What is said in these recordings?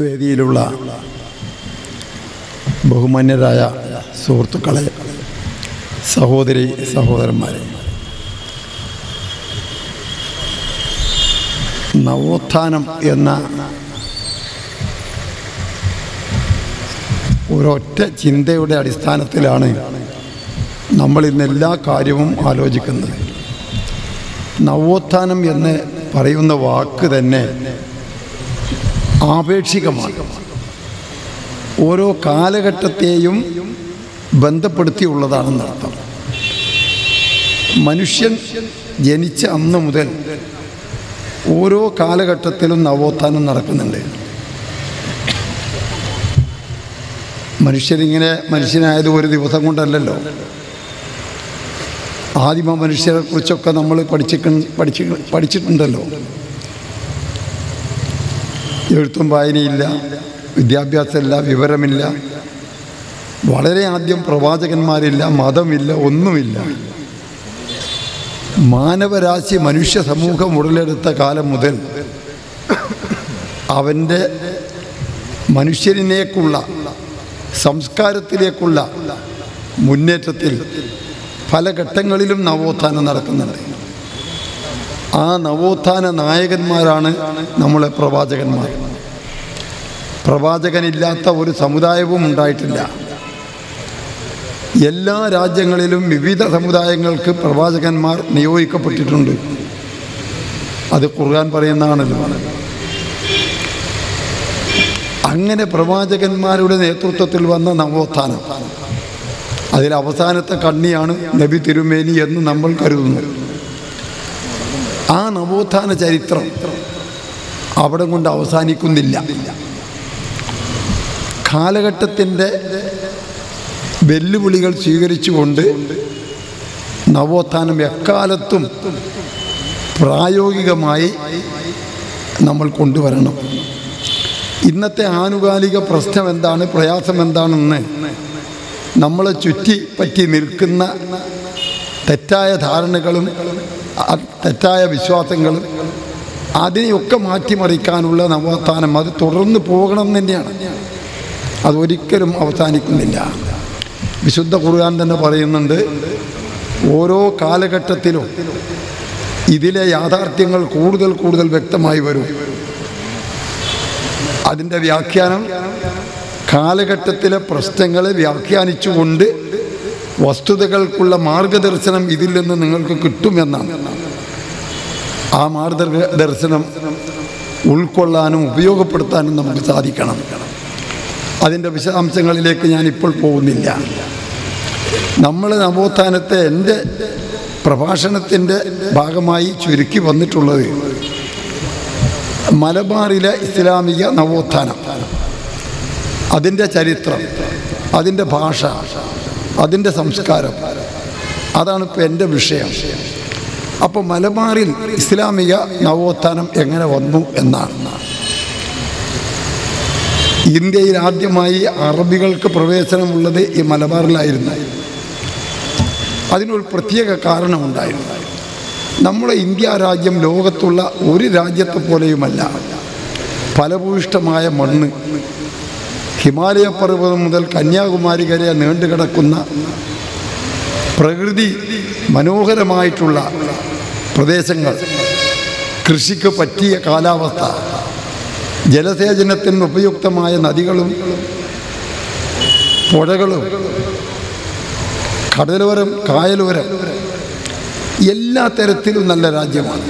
വേദിയിലുള്ള ബഹുമാന്യരായ സുഹൃത്തുക്കളെ സഹോദരി സഹോദരന്മാരെ. നവോത്ഥാനം എന്ന ഒരൊറ്റ ചിന്തയുടെ അടിസ്ഥാനത്തിലാണ് നമ്മൾ ഇന്ന് എല്ലാ കാര്യവും ആലോചിക്കുന്നത്. നവോത്ഥാനം എന്ന് പറയുന്ന വാക്ക് തന്നെ ആപേക്ഷികമാണ്. ഓരോ കാലഘട്ടത്തെയും ബന്ധപ്പെടുത്തിയുള്ളതാണെന്ന് അർത്ഥം. മനുഷ്യൻ ജനിച്ച അന്ന് മുതൽ ഓരോ കാലഘട്ടത്തിലും നവോത്ഥാനം നടക്കുന്നുണ്ട്. മനുഷ്യരിങ്ങനെ മനുഷ്യനായത് ഒരു ദിവസം കൊണ്ടല്ലല്ലോ. ആദിമ മനുഷ്യരെ കുറിച്ചൊക്കെ നമ്മൾ പഠിച്ചിട്ട് പഠിച്ച് പഠിച്ചിട്ടുണ്ടല്ലോ. എഴുത്തും വായനയില്ല. വിദ്യാഭ്യാസമില്ല വിവരമില്ല. വളരെ ആദ്യം പ്രവാചകന്മാരില്ല മതമില്ല ഒന്നുമില്ല. മാനവരാശി മനുഷ്യ സമൂഹം ഉടലെടുത്ത കാലം മുതൽ അവന്റെ മനുഷ്യരിലേക്കുള്ള സംസ്കാരത്തിലേക്കുള്ള മുന്നേറ്റത്തിൽ പല ഘട്ടങ്ങളിലും നവോത്ഥാനം നടക്കുന്നുണ്ട്. ആ നവോത്ഥാന നായകന്മാരാണ് നമ്മളെ പ്രവാചകന്മാർ. പ്രവാചകനില്ലാത്ത ഒരു സമുദായവും ഉണ്ടായിട്ടില്ല. എല്ലാ രാജ്യങ്ങളിലും വിവിധ സമുദായങ്ങൾക്ക് പ്രവാചകന്മാർ നിയോഗിക്കപ്പെട്ടിട്ടുണ്ട്. അത് ഖുർആൻ പറയുന്നതാണല്ലോ. അങ്ങനെ പ്രവാചകന്മാരുടെ നേതൃത്വത്തിൽ വന്ന നവോത്ഥാനം. അതിൽ അവസാനത്തെ കണ്ണിയാണ് നബി തിരുമേനി എന്ന് നമ്മൾ കരുതുന്നു ആ നവോത്ഥാന ചരിത്രം അവിടെ കൊണ്ട് അവസാനിക്കുന്നില്ല. കാലഘട്ടത്തിന്റെ വെല്ലുവിളികൾ സ്വീകരിച്ചുകൊണ്ട് നവോത്ഥാനം എക്കാലത്തും പ്രായോഗികമായി നമ്മൾ കൊണ്ടുവരണം. ഇന്നത്തെ ആനുകാലിക പ്രശ്നം എന്താണ് പ്രയാസം എന്താണെന്ന് നമ്മളെ ചുറ്റി പറ്റി നിൽക്കുന്ന തെറ്റായ ധാരണകളും തെറ്റായ വിശ്വാസങ്ങളും അതിനെയൊക്കെ മാറ്റിമറിക്കാനുള്ള നവോത്ഥാനം അത് തുടർന്ന് പോകണം തന്നെയാണ്. അതൊരിക്കലും അവസാനിക്കുന്നില്ല. വിശുദ്ധ ഖുർആൻ തന്നെ പറയുന്നുണ്ട് ഓരോ കാലഘട്ടത്തിലും ഇതിലെ യാഥാർത്ഥ്യങ്ങൾ കൂടുതൽ കൂടുതൽ വ്യക്തമായി വരും. അതിന്റെ വ്യാഖ്യാനം കാലഘട്ടത്തിലെ പ്രശ്നങ്ങളെ വ്യാഖ്യാനിച്ചുകൊണ്ട് വസ്തുതകൾക്കുള്ള മാർഗദർശനം ഇതിൽ നിന്ന് നിങ്ങൾക്ക് കിട്ടുമെന്നാണ് ആ മാർഗദർശനം ഉൾക്കൊള്ളാനും ഉപയോഗപ്പെടുത്താനും നമുക്ക് സാധിക്കണം. അതിന്റെ വിശദാംശങ്ങളിലേക്ക് ഞാനിപ്പോൾ പോകുന്നില്ല. നമ്മൾ നവോത്ഥാനത്തെ എന്റെ പ്രഭാഷണത്തിന്റെ ഭാഗമായി ചുരുക്കി വന്നിട്ടുള്ളത് മലബാറിലെ ഇസ്ലാമിക നവോത്ഥാനം. അതിന്റെ ചരിത്രം അതിന്റെ ഭാഷ അതിന്റെ സംസ്കാരം. അതാണ് ഇപ്പോൾ എന്റെ വിഷയം. അപ്പോൾ മലബാറിൽ ഇസ്ലാമിക നവോത്ഥാനം എങ്ങനെ വന്നു എന്നാണ്. ഇന്ത്യയിൽ ആദ്യമായി അറബികൾക്ക് പ്രവേശനമുള്ളത് ഈ മലബാറിലായിരുന്നു. അതിനൊരു പ്രത്യേക കാരണമുണ്ടായിരുന്നു. നമ്മുടെ ഇന്ത്യ രാജ്യം ലോകത്തുള്ള ഒരു രാജ്യത്തെ പോലെയുമല്ല ഫലഭൂയിഷ്ടമായ മണ്ണ് ഹിമാലയ പർവതം മുതൽ കന്യാകുമാരി വരെ നീണ്ടുകിടക്കുന്ന പ്രകൃതി മനോഹരമായിട്ടുള്ള പ്രദേശങ്ങൾ. കൃഷിക്ക് പറ്റിയ കാലാവസ്ഥ. ജലസേചനത്തിന് ഉപയുക്തമായ നദികളും പുഴകളും കടലോരം കായലോരം എല്ലാ തരത്തിലും നല്ല രാജ്യമാണ്.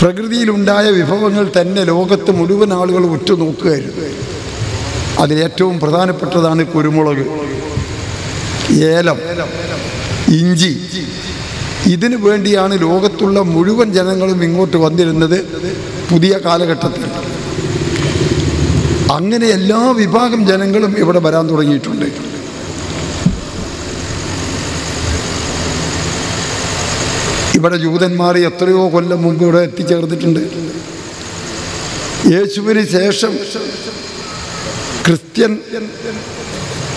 പ്രകൃതിയിലുണ്ടായ വിഭവങ്ങൾ തന്നെ ലോകത്ത് മുഴുവൻ ആളുകൾ ഉറ്റുനോക്കുകയായിരുന്നു. അതിലേറ്റവും പ്രധാനപ്പെട്ടതാണ് കുരുമുളക്. ഏലം ഇഞ്ചി. ഇതിനു വേണ്ടിയാണ് ലോകത്തുള്ള മുഴുവൻ ജനങ്ങളും ഇങ്ങോട്ട് വന്നിരുന്നത് പുതിയ കാലഘട്ടത്തിൽ. അങ്ങനെ എല്ലാ വിഭാഗം ജനങ്ങളും ഇവിടെ വരാൻ തുടങ്ങിയിട്ടുണ്ട്. ഇവിടെ ജൂതന്മാർ എത്രയോ കൊല്ലം മുമ്പ് ഇവിടെ എത്തിച്ചേർന്നിട്ടുണ്ട്. യേശുവിന് ശേഷം ക്രിസ്ത്യൻ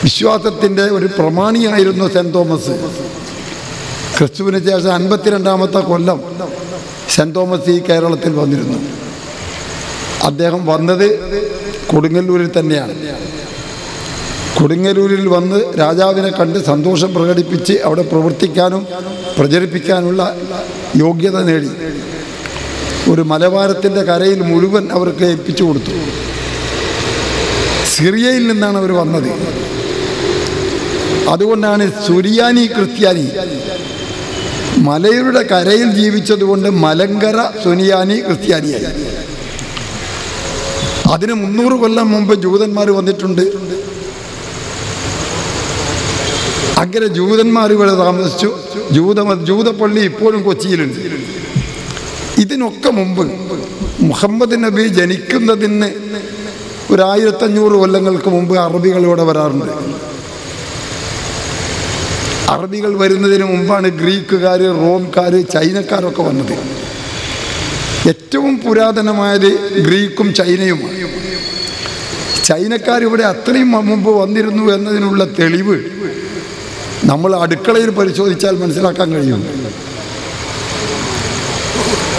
വിശ്വാസത്തിന്റെ ഒരു പ്രമാണിയായിരുന്നു സെന്റ് തോമസ്. ക്രിസ്തുവിന് ശേഷം അൻപത്തിരണ്ടാമത്തെ കൊല്ലം സെന്റ് തോമസ് ഈ കേരളത്തിൽ വന്നിരുന്നു. അദ്ദേഹം വന്നത് കൊടുങ്ങല്ലൂരിൽ തന്നെയാണ്. കൊടുങ്ങല്ലൂരിൽ വന്ന് രാജാവിനെ കണ്ട് സന്തോഷം പ്രകടിപ്പിച്ച് അവിടെ പ്രവർത്തിക്കാനും പ്രചരിപ്പിക്കാനുള്ള യോഗ്യത നേടി. ഒരു മലബാരത്തിന്റെ കരയിൽ മുഴുവൻ അവർക്ക് ഏൽപ്പിച്ചു കൊടുത്തു. സിറിയയിൽ നിന്നാണ് അവർ വന്നത്. അതുകൊണ്ടാണ് സുരിയാനി ക്രിസ്ത്യാനി മലയുടെ കരയിൽ ജീവിച്ചതുകൊണ്ട് മലങ്കര സുനിയാനി ക്രിസ്ത്യാനിയായി. അതിന് മുന്നൂറ് കൊല്ലം മുമ്പ് ജൂതന്മാർ വന്നിട്ടുണ്ട്. അങ്ങനെ ജൂതന്മാർ ഇവിടെ താമസിച്ചു. ജൂത ജൂതപ്പള്ളി ഇപ്പോഴും കൊച്ചിയിലുണ്ട്. ഇതിനൊക്കെ മുമ്പ് മുഹമ്മദ് നബി ജനിക്കുന്നതിന് ഒരു ആയിരത്തഞ്ഞൂറ് കൊല്ലങ്ങൾക്ക് മുമ്പ് അറബികൾ ഇവിടെ വരാറുണ്ട്. അറബികൾ വരുന്നതിന് മുമ്പാണ് ഗ്രീക്കുകാർ റോംകാർ ചൈനക്കാരൊക്കെ വന്നത്. ഏറ്റവും പുരാതനമായത് ഗ്രീക്കും ചൈനയുമാണ്. ചൈനക്കാർ ഇവിടെ അത്രയും മുമ്പ് വന്നിരുന്നു എന്നതിനുള്ള തെളിവ് നമ്മൾ അടുക്കളയിൽ പരിശോധിച്ചാൽ മനസ്സിലാക്കാൻ കഴിയും.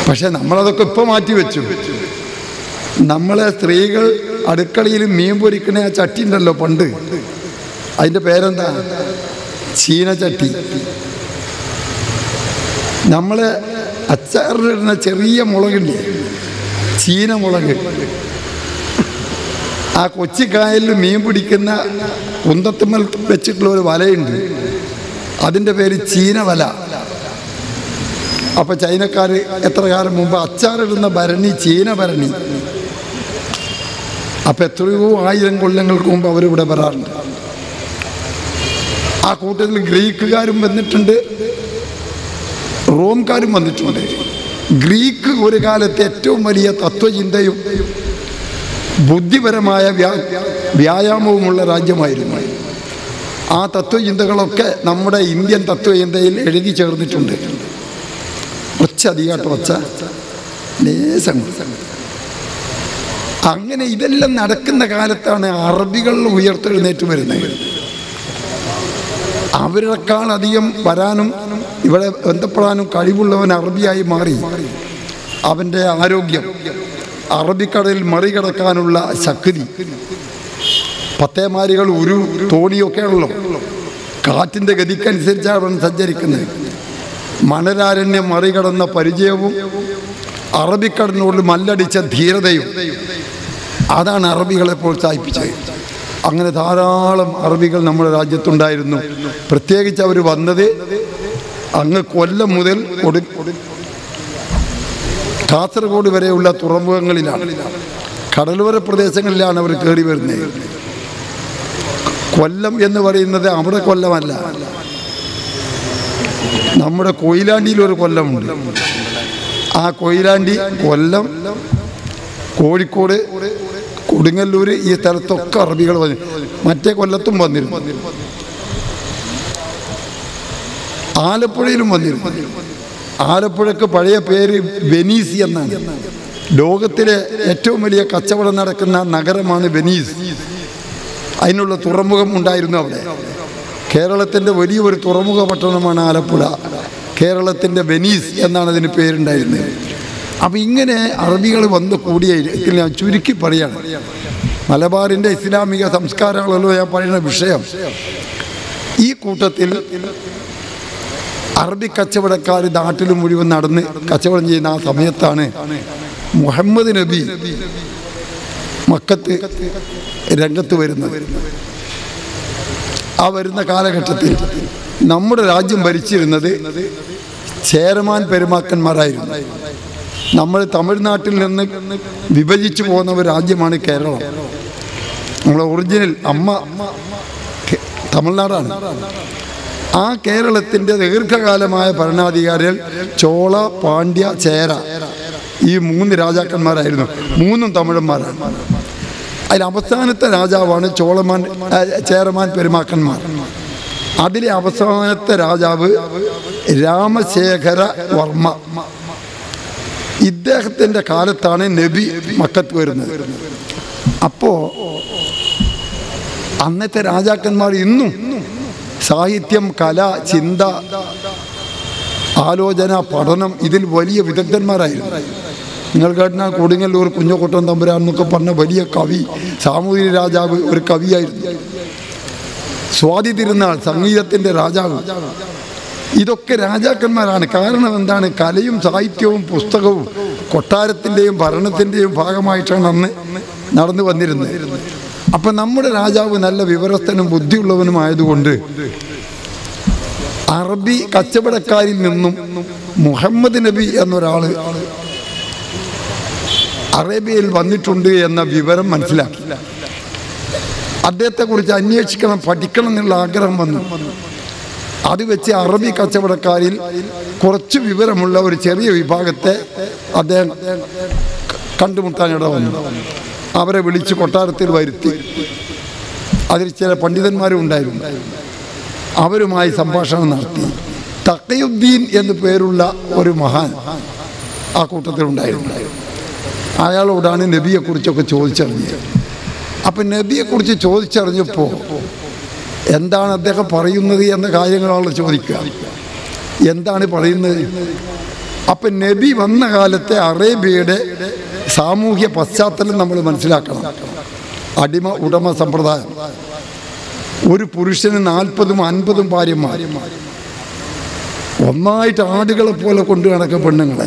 പക്ഷെ നമ്മളതൊക്കെ ഇപ്പം മാറ്റി വെച്ചു നമ്മളെ സ്ത്രീകൾ അടുക്കളയിൽ മീൻ പൊരിക്കണ ആ ചട്ടി ഉണ്ടല്ലോ പണ്ട്. അതിന്റെ പേരെന്താ? നമ്മളെ അച്ചാറിടുന്ന ചെറിയ മുളകില്ലേ? ചീന മുളക്. ആ കൊച്ചിക്കായലിൽ മീൻ പിടിക്കുന്ന കുന്തത്തുമ്മൽ വെച്ചിട്ടുള്ള ഒരു വലയുണ്ട്. അതിന്റെ പേര് ചീന വല. അപ്പൊ ചൈനക്കാർ എത്ര കാലം മുമ്പ് അച്ചാറിടുന്ന ഭരണി ചീന ഭരണി. അപ്പൊ എത്രയോ ആയിരം കൊല്ലങ്ങൾക്ക് മുമ്പ് അവരിവിടെ വരാറുണ്ട്. ആ കൂട്ടത്തിൽ ഗ്രീക്കുകാരും വന്നിട്ടുണ്ട്. റോംകാരും വന്നിട്ടുണ്ട്. ഗ്രീക്ക് ഒരു കാലത്ത് ഏറ്റവും വലിയ തത്വചിന്തയും ബുദ്ധിപരമായ വ്യാ വ്യായാമവുമുള്ള രാജ്യമായിരുന്നു. ആ തത്വചിന്തകളൊക്കെ നമ്മുടെ ഇന്ത്യൻ തത്വചിന്തയിൽ എഴുതി ചേർന്നിട്ടുണ്ട്. ഒച്ച അധികാട്ടോ ഒച്ച ലേശം അങ്ങനെ ഇതെല്ലാം നടക്കുന്ന കാലത്താണ് അറബികൾ ഉയർത്തെഴുന്നേറ്റ് വരുന്നത്. അവരെക്കാൾ അധികം വരാനും ഇവിടെ ബന്ധപ്പെടാനും കഴിവുള്ളവൻ അറബിയായി മാറി. അവന്റെ ആരോഗ്യം അറബിക്കടലിൽ മറികടക്കാനുള്ള ശക്തി. പത്തേമാരികൾ ഒരു തോണിയൊക്കെ ഉള്ളു കാറ്റിന്റെ ഗതിക്കനുസരിച്ചാണ് അവൻ സഞ്ചരിക്കുന്നത്. മണരാരണ്യം മറികടന്ന പരിചയവും അറബിക്കടലിനോട് മല്ലടിച്ച ധീരതയും അതാണ് അറബികളെ പ്രോത്സാഹിപ്പിച്ചത്. അങ്ങനെ ധാരാളം അറബികൾ നമ്മുടെ രാജ്യത്തുണ്ടായിരുന്നു. പ്രത്യേകിച്ച് അവർ വന്നത് അങ്ങ് കൊല്ലം മുതൽ കാസർഗോഡ് വരെയുള്ള തുറമുഖങ്ങളിലാണ്. കടലോര പ്രദേശങ്ങളിലാണ് അവർ കയറി വരുന്നത്. കൊല്ലം എന്ന് പറയുന്നത് അവിടെ കൊല്ലമല്ല. നമ്മുടെ കൊയിലാണ്ടിയിൽ ഒരു കൊല്ലമുണ്ട്. ആ കൊയിലാണ്ടി കൊല്ലം കോഴിക്കോട് കൊടുങ്ങല്ലൂർ ഈ സ്ഥലത്തൊക്കെ അറബികൾ വന്നു മറ്റേ കൊല്ലത്തും വന്നിരുന്നു. ആലപ്പുഴയിലും വന്നിരുന്നു. ആലപ്പുഴക്ക് പഴയ പേര് വെനീസ് എന്നാണ്. ലോകത്തിലെ ഏറ്റവും വലിയ കച്ചവടം നടക്കുന്ന നഗരമാണ് വെനീസ് അതിനുള്ള തുറമുഖം ഉണ്ടായിരുന്നു അവിടെ. കേരളത്തിന്റെ വലിയൊരു തുറമുഖ പട്ടണമാണ് ആലപ്പുഴ. കേരളത്തിന്റെ വെനീസ് എന്നാണ് അതിന് പേരുണ്ടായിരുന്നത്. അപ്പം ഇങ്ങനെ അറബികൾ വന്ന് കൂടിയ ഞാൻ ചുരുക്കി പറയാണ്. മലബാറിന്റെ ഇസ്ലാമിക സംസ്കാരങ്ങളല്ലോ ഞാൻ പറയുന്ന വിഷയം. ഈ കൂട്ടത്തിൽ അറബി കച്ചവടക്കാർ നാട്ടിൽ മുഴുവൻ നടന്ന് കച്ചവടം ചെയ്യുന്ന ആ സമയത്താണ് മുഹമ്മദ് നബി മക്കത്ത് രംഗത്ത് വരുന്നത്. ആ വരുന്ന കാലഘട്ടത്തിൽ നമ്മുടെ രാജ്യം ഭരിച്ചിരുന്നത് ചേരമാൻ പെരുമാക്കന്മാരായിരുന്നു. നമ്മൾ തമിഴ്നാട്ടിൽ നിന്ന് വിഭജിച്ചു പോകുന്ന ഒരു രാജ്യമാണ് കേരളം. നമ്മളെ ഒറിജിനൽ അമ്മ തമിഴ്നാടാണ്. ആ കേരളത്തിന്റെ ദീർഘകാലമായ ഭരണാധികാരികൾ ചോള പാണ്ഡ്യ ചേര ഈ മൂന്ന് രാജാക്കന്മാരായിരുന്നു. മൂന്നും തമിഴന്മാരാണ്. അതിൽ അവസാനത്തെ രാജാവാണ് ചോളമാൻ ചേരമാൻ പെരുമാക്കന്മാർ. അതിലെ അവസാനത്തെ രാജാവ് രാമശേഖര വർമ്മ. ഇദ്ദേഹത്തിന്റെ കാലത്താണ് നബി മക്കത്ത് വരുന്നത്. അപ്പോൾ അന്നത്തെ രാജാക്കന്മാർ ഇന്നും സാഹിത്യം കല ചിന്ത ആലോചന പഠനം ഇതിൽ വലിയ വിദഗ്ധന്മാരായിരുന്നു. നിങ്ങൾ കേട്ടാൽ കൊടുങ്ങല്ലൂർ കുഞ്ഞുകുട്ടൻ തമ്പുരാൻ എന്നൊക്കെ പറഞ്ഞ വലിയ കവി സാമൂതിരി രാജാവ് ഒരു കവിയായിരുന്നു. സ്വാതി തിരുനാൾ സംഗീതത്തിന്റെ രാജാവ്. ഇതൊക്കെ രാജാക്കന്മാരാണ്. കാരണം എന്താണ്? കലയും സാഹിത്യവും പുസ്തകവും കൊട്ടാരത്തിന്റെയും ഭരണത്തിന്റെയും ഭാഗമായിട്ടാണ് അന്ന് നടന്നു വന്നിരുന്നത്. അപ്പം നമ്മുടെ രാജാവ് നല്ല വിവരസ്ഥനും ബുദ്ധിയുള്ളവനുമായതുകൊണ്ട് അറബി കച്ചവടക്കാരിൽ നിന്നും മുഹമ്മദ് നബി എന്നൊരാൾ അറേബ്യയിൽ വന്നിട്ടുണ്ട് എന്ന വിവരം മനസ്സിലാക്കി. അദ്ദേഹത്തെക്കുറിച്ച് അന്വേഷിക്കണം പഠിക്കണം എന്നുള്ള ആഗ്രഹം വന്നു. അത് വെച്ച് അറബി കച്ചവടക്കാരിൽ കുറച്ച് വിവരമുള്ള ഒരു ചെറിയ വിഭാഗത്തെ അദ്ദേഹം കണ്ടുമുട്ടാനിട വന്നു അവരെ വിളിച്ച് കൊട്ടാരത്തിൽ വരുത്തി. അതിൽ ചില പണ്ഡിതന്മാരും ഉണ്ടായിരുന്നു. അവരുമായി സംഭാഷണം നടത്തി. തക്കയുദ്ദീൻ എന്ന് പേരുള്ള ഒരു മഹാൻ ആ കൂട്ടത്തിൽ കൂട്ടത്തിലുണ്ടായിരുന്നു അയാളോടാണ് നബിയെക്കുറിച്ചൊക്കെ ചോദിച്ചറിഞ്ഞത്. അപ്പം നബിയെക്കുറിച്ച് ചോദിച്ചറിഞ്ഞപ്പോൾ എന്താണ് അദ്ദേഹം പറയുന്നത് എന്ന കാര്യങ്ങളാണ് ചോദിക്കുക. എന്താണ് പറയുന്നത്? അപ്പം നബി വന്ന കാലത്തെ അറേബ്യയുടെ സാമൂഹ്യ പശ്ചാത്തലം നമ്മൾ മനസ്സിലാക്കണം. അടിമ ഉടമ സമ്പ്രദായം. ഒരു പുരുഷന് നാൽപ്പതും അൻപതും ഭാര്യമാർ ഒന്നായിട്ട് ആടുകളെ പോലെ കൊണ്ടു നടക്കുക പെണ്ണുങ്ങളെ.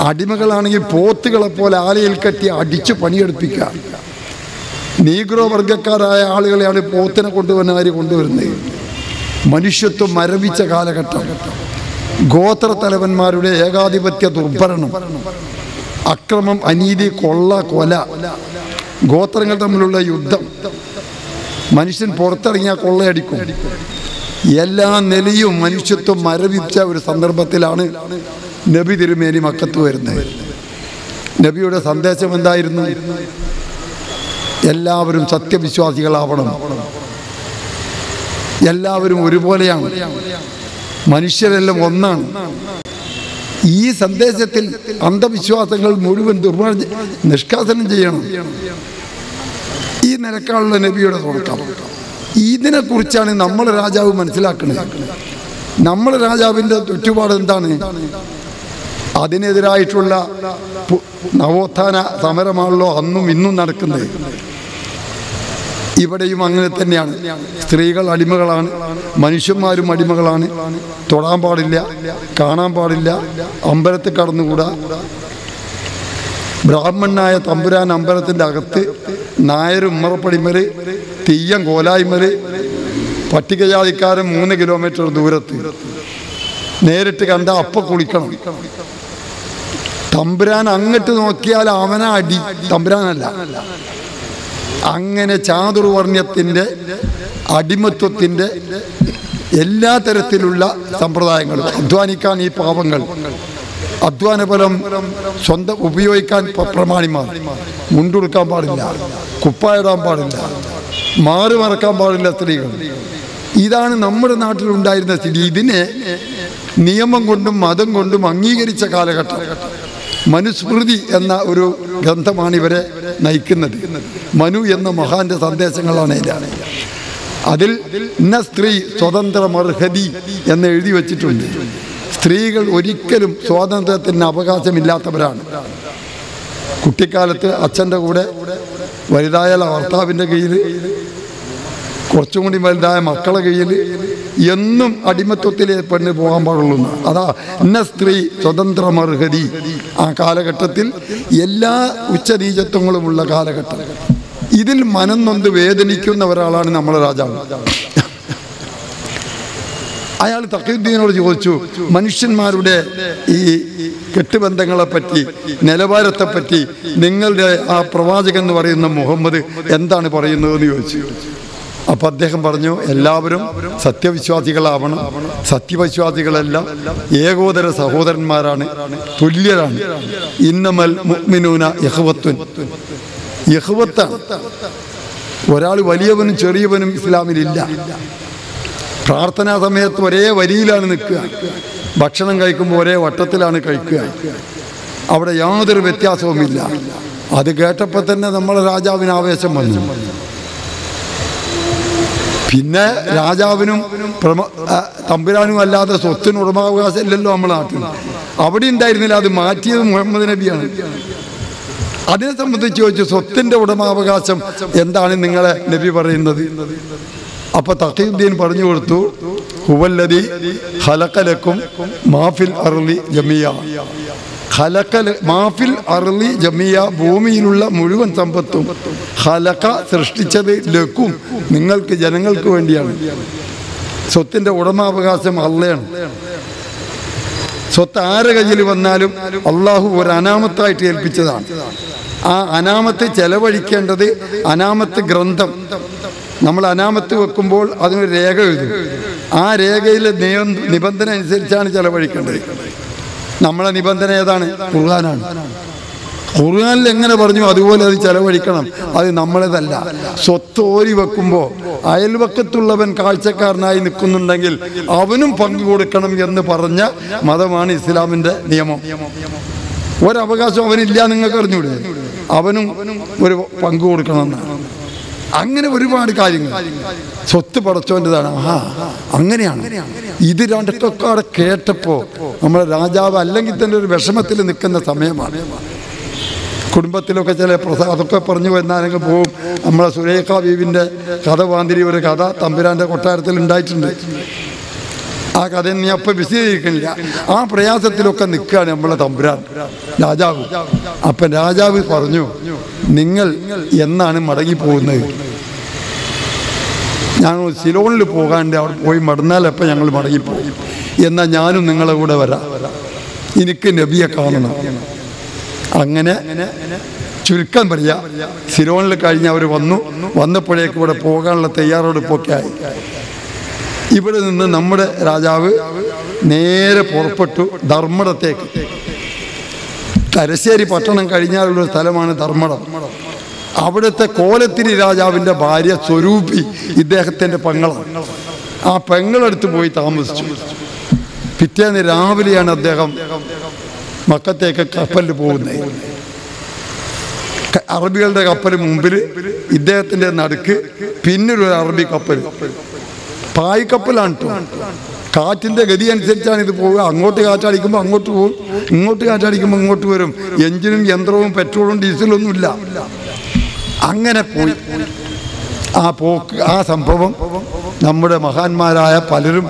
അടിമകളാണെങ്കിൽ പോത്തുകളെ പോലെ ആലയിൽ കെട്ടി അടിച്ചു പണിയെടുപ്പിക്കുക. നീഗ്രോ വർഗക്കാരായ ആളുകളെയാണ് പോത്തിനെ കൊണ്ടുവന്നവർ കൊണ്ടുവരുന്നത് മനുഷ്യത്വം മരവിച്ച കാലഘട്ടം. ഗോത്ര തലവന്മാരുടെ ഏകാധിപത്യ ദുർഭരണം. അക്രമം അനീതി കൊള്ള കൊല. ഗോത്രങ്ങൾ തമ്മിലുള്ള യുദ്ധം. മനുഷ്യൻ പുറത്തിറങ്ങിയാൽ കൊള്ളയടിക്കും. എല്ലാ നിലയും മനുഷ്യത്വം മരവിച്ച ഒരു സന്ദർഭത്തിലാണ് നബി തിരുമേനി മക്കത്ത് വരുന്നത്. നബിയുടെ സന്ദേശം എന്തായിരുന്നു? എല്ലാവരും സത്യവിശ്വാസികളാവണം. എല്ലാവരും ഒരുപോലെയാണ്. മനുഷ്യരെല്ലാം ഒന്നാണ്. ഈ സന്ദേശത്തിൽ അന്ധവിശ്വാസങ്ങൾ മുഴുവൻ ദുർമാർജ നിഷ്കാസനം ചെയ്യണം. ഈ നിലക്കാളുള്ള നബിയുടെ തുടക്കം ഇതിനെക്കുറിച്ചാണ് നമ്മൾ രാജാവ് മനസ്സിലാക്കുന്നത് നമ്മൾ രാജാവിന്റെ ചുറ്റുപാട് എന്താണ്? അതിനെതിരായിട്ടുള്ള നവോത്ഥാന സമരമാണല്ലോ അന്നും ഇന്നും നടക്കുന്നത്. ഇവിടെയും അങ്ങനെ തന്നെയാണ്. സ്ത്രീകൾ അടിമകളാണ് മനുഷ്യന്മാരും അടിമകളാണ്. തൊടാൻ പാടില്ല കാണാൻ പാടില്ല അമ്പലത്തിൽ കടന്നുകൂടാ. ബ്രാഹ്മണനായ തമ്പുരാൻ അമ്പലത്തിന്റെ അകത്ത് നായർ ഉമ്മറപ്പടിമര് തീയ്യം കോലായ്മര് പട്ടികജാതിക്കാരൻ മൂന്ന് കിലോമീറ്റർ ദൂരത്ത്. നേരിട്ട് കണ്ട അപ്പ കുളിക്കണം. തമ്പുരാൻ അങ്ങോട്ട് നോക്കിയാൽ അവനെ അടി. തമ്പുരാനല്ല. അങ്ങനെ ചാതുർവർണ്യത്തിന്റെ അടിമത്വത്തിന്റെ എല്ലാ തരത്തിലുള്ള സമ്പ്രദായങ്ങളും അധ്വാനിക്കാൻ ഈ പാപങ്ങൾ അധ്വാന ഫലം സ്വന്തം ഉപയോഗിക്കാൻ പ്രമാണിമാർ മുണ്ടുടുക്കാൻ പാടില്ല കുപ്പായിടാൻ പാടില്ല മാറി മറക്കാൻ പാടില്ല സ്ത്രീകൾ. ഇതാണ് നമ്മുടെ നാട്ടിലുണ്ടായിരുന്ന സ്ഥിതി. ഇതിനെ നിയമം കൊണ്ടും മതം കൊണ്ടും അംഗീകരിച്ച കാലഘട്ടം. മനുസ്മൃതി എന്ന ഒരു ഗ്രന്ഥമാണ് ഇവരെ നയിക്കുന്നത്. മനു എന്ന മഹാന്റെ സന്ദേശങ്ങളാണ് ഇതിലാണ് അതിൽ ഇന്ന സ്ത്രീ സ്വതന്ത്രമർഹതി എന്ന് എഴുതി വച്ചിട്ടുണ്ട്. സ്ത്രീകൾ ഒരിക്കലും സ്വാതന്ത്ര്യത്തിന് അവകാശമില്ലാത്തവരാണ്. കുട്ടിക്കാലത്ത് അച്ഛന്റെ കൂടെ വലുതായ ഭർത്താവിന്റെ കയ്യിൽ കുറച്ചും കൂടി വലുതായ മക്കളെ കയ്യിൽ എന്നും അടിമത്വത്തിൽ പെണ്ണ് പോകാൻ പാടുള്ളൂ അതാ ഇന്ന സ്ത്രീ സ്വതന്ത്ര സ്വതന്ത്രമർഹതി. ആ കാലഘട്ടത്തിൽ എല്ലാ ഉച്ചനീചത്വങ്ങളുമുള്ള കാലഘട്ടം. ഇതിൽ മനം നൊന്ത് വേദനിക്കുന്ന ഒരാളാണ് നമ്മുടെ രാജാവ്. അയാൾ തക്കീദ്ദീനോട് ചോദിച്ചു മനുഷ്യന്മാരുടെ ഈ കെട്ടുബന്ധങ്ങളെ പറ്റി നിലവാരത്തെ പറ്റി നിങ്ങളുടെ ആ പ്രവാചകൻ എന്ന് പറയുന്ന മുഹമ്മദ് എന്താണ് പറയുന്നതെന്ന് ചോദിച്ചു. അപ്പൊ അദ്ദേഹം പറഞ്ഞു എല്ലാവരും സത്യവിശ്വാസികളാവണം. സത്യവിശ്വാസികളെല്ലാം ഏകോദര സഹോദരന്മാരാണ് തുല്യരാണ്. ഇന്നമൽ മുഗ്മിനൂന യഹ്വത്തുൻ യഹ്വത്താണ് ഒരാൾ വലിയവനും ചെറിയവനും ഇസ്ലാമിലില്ല. പ്രാർത്ഥനാ സമയത്ത് ഒരേ വരിയിലാണ് നിൽക്കുക. ഭക്ഷണം കഴിക്കുമ്പോൾ ഒരേ വട്ടത്തിലാണ് കഴിക്കുക. അവിടെ യാതൊരു വ്യത്യാസവുമില്ല. അത് കേട്ടപ്പോൾ തന്നെ നമ്മളെ രാജാവിന് ആവേശം വന്നു. പിന്നെ രാജാവിനും തമ്പുരാനും അല്ലാതെ സ്വത്തിന് ഉടമാവകാശം ഇല്ലല്ലോ നമ്മളെ നാട്ടിൽ. അവിടെ ഉണ്ടായിരുന്നില്ല അത് മാറ്റിയത് മുഹമ്മദ് നബിയാണ്. അതിനെ സംബന്ധിച്ച് ചോദിച്ചു സ്വത്തിന്റെ ഉടമാവകാശം എന്താണ് നിങ്ങളെ നബി പറയുന്നത്? അപ്പൊ തഖീദ്ദീൻ പറഞ്ഞു കൊടുത്തു ഹുവല്ലതി ഹലക്കലക്കും മാഫിൽ അർലി ജമിയ ഹലക്കൽ മാഫിൽ അർലി ജമിയ ഭൂമിയിലുള്ള മുഴുവൻ സമ്പത്തും ഹലക്ക സൃഷ്ടിച്ചത് ലക്കും നിങ്ങൾക്ക് ജനങ്ങൾക്ക് വേണ്ടിയാണ്. സ്വത്തിന്റെ ഉടമാവകാശം അള്ളയാണ്. സ്വത്ത് ആരെ കയ്യിൽ വന്നാലും അള്ളാഹു ഒരു അനാമത്തായിട്ട് ഏൽപ്പിച്ചതാണ്. ആ അനാമത്ത് ചെലവഴിക്കേണ്ടത് അനാമത്ത് ഗ്രന്ഥം. നമ്മൾ അനാമത്ത് വെക്കുമ്പോൾ അതിനൊരു രേഖ എഴുതും. ആ രേഖയിലെ നിബന്ധന അനുസരിച്ചാണ് ചെലവഴിക്കേണ്ടത്. നമ്മളെ നിബന്ധന ഏതാണ്? ഖുർആനാണ്. ഖുർആാനിൽ എങ്ങനെ പറഞ്ഞു? അതുപോലെ അത് ചെലവഴിക്കണം. അത് നമ്മളേതല്ല. സ്വത്ത് ഓരി വെക്കുമ്പോൾ അയൽവക്കത്തുള്ളവൻ കാഴ്ചക്കാരനായി നിൽക്കുന്നുണ്ടെങ്കിൽ അവനും പങ്കു കൊടുക്കണം എന്ന് പറഞ്ഞ മതമാണ് ഇസ്ലാമിന്റെ നിയമം. ഒരവകാശം അവനില്ല നിങ്ങൾക്ക് അറിഞ്ഞൂടെ അവനും ഒരു പങ്കു കൊടുക്കണമെന്നാണ് അങ്ങനെ ഒരുപാട് കാര്യങ്ങൾ. സ്വത്ത് പടച്ചോന്റെതാണ് ആ അങ്ങനെയാണ്. ഇത് രണ്ടൊക്കെ അവിടെ കേട്ടപ്പോൾ നമ്മുടെ രാജാവ് അല്ലെങ്കിൽ തന്നെ ഒരു വിഷമത്തിൽ നിൽക്കുന്ന സമയമാണ്. കുടുംബത്തിലൊക്കെ ചില പ്രസാ അതൊക്കെ പറഞ്ഞു വന്നാലെങ്കിൽ പോവും നമ്മളെ സുരേഖ ബീവിന്റെ കഥ വാന്തിരി ഒരു കഥ തമ്പുരാന്റെ കൊട്ടാരത്തിൽ ഉണ്ടായിട്ടുണ്ട്. ആ കഥ നീ അപ്പൊ വിശദീകരിക്കണില്ല ആ പ്രയാസത്തിലൊക്കെ നിൽക്കുകയാണ് നമ്മളെ തമ്പുരാൻ. രാജാവ്. അപ്പം രാജാവ് പറഞ്ഞു നിങ്ങൾ എന്നാണ് മടങ്ങി പോകുന്നത്? ഞങ്ങൾ സിലോണിൽ പോകാണ്ട് അവിടെ പോയി മടന്നാലപ്പം ഞങ്ങൾ മടങ്ങിപ്പോകും എന്നാൽ ഞാനും നിങ്ങളെ കൂടെ വരാം. എനിക്ക് നബിയെ കാണണം. അങ്ങനെ ചുരുക്കം പറയാ സിലോണിൽ കഴിഞ്ഞ് അവർ വന്നു. വന്നപ്പോഴേക്കും ഇവിടെ പോകാനുള്ള തയ്യാറെടുപ്പൊക്കെ ആയി. ഇവിടെ നിന്ന് നമ്മുടെ രാജാവ് നേരെ പുറപ്പെട്ടു ധർമ്മടത്തേക്ക്. തലശ്ശേരി പട്ടണം കഴിഞ്ഞാലുള്ള സ്ഥലമാണ് ധർമ്മടം. അവിടുത്തെ കോലത്തിരി രാജാവിന്റെ ഭാര്യ സ്വരൂപി ഇദ്ദേഹത്തിന്റെ പെങ്ങളാണ്. ആ പെങ്ങളടുത്ത് പോയി താമസിച്ചു. പിറ്റേന്ന് രാവിലെയാണ് അദ്ദേഹം മക്കത്തേക്ക് കപ്പലിൽ പോകുന്നത്. അറബികളുടെ കപ്പൽ മുമ്പിൽ ഇദ്ദേഹത്തിന്റെ നടുക്ക് പിന്നൊരു അറബി കപ്പൽ. പായ് കപ്പലാണ് കാറ്റിന്റെ ഗതി അനുസരിച്ചാണ് ഇത് പോവുക. അങ്ങോട്ട് കാറ്റടിക്കുമ്പോൾ അങ്ങോട്ട് പോകും ഇങ്ങോട്ട് കാറ്റടിക്കുമ്പോൾ ഇങ്ങോട്ട് വരും. എഞ്ചിനും യന്ത്രവും പെട്രോളും ഡീസലും ഒന്നുമില്ല അങ്ങനെ പോയി. ആ പോക്ക് ആ സംഭവം നമ്മുടെ മഹാന്മാരായ പലരും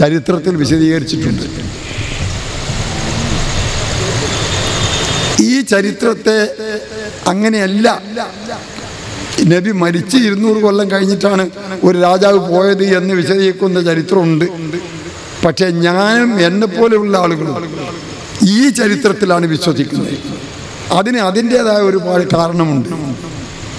ചരിത്രത്തിൽ വിശദീകരിച്ചിട്ടുണ്ട്. ഈ ചരിത്രത്തെ അങ്ങനെയല്ല നബി മരിച്ച് ഇരുന്നൂറ് കൊല്ലം കഴിഞ്ഞിട്ടാണ് ഒരു രാജാവ് പോയത് എന്ന് വിശദീകരിക്കുന്ന ചരിത്രമുണ്ട്. പക്ഷേ ഞാനും എന്നെ പോലെയുള്ള ആളുകളും ഈ ചരിത്രത്തിലാണ് വിശ്വസിക്കുന്നത്. അതിന് അതിന്റേതായ ഒരുപാട് കാരണമുണ്ട്.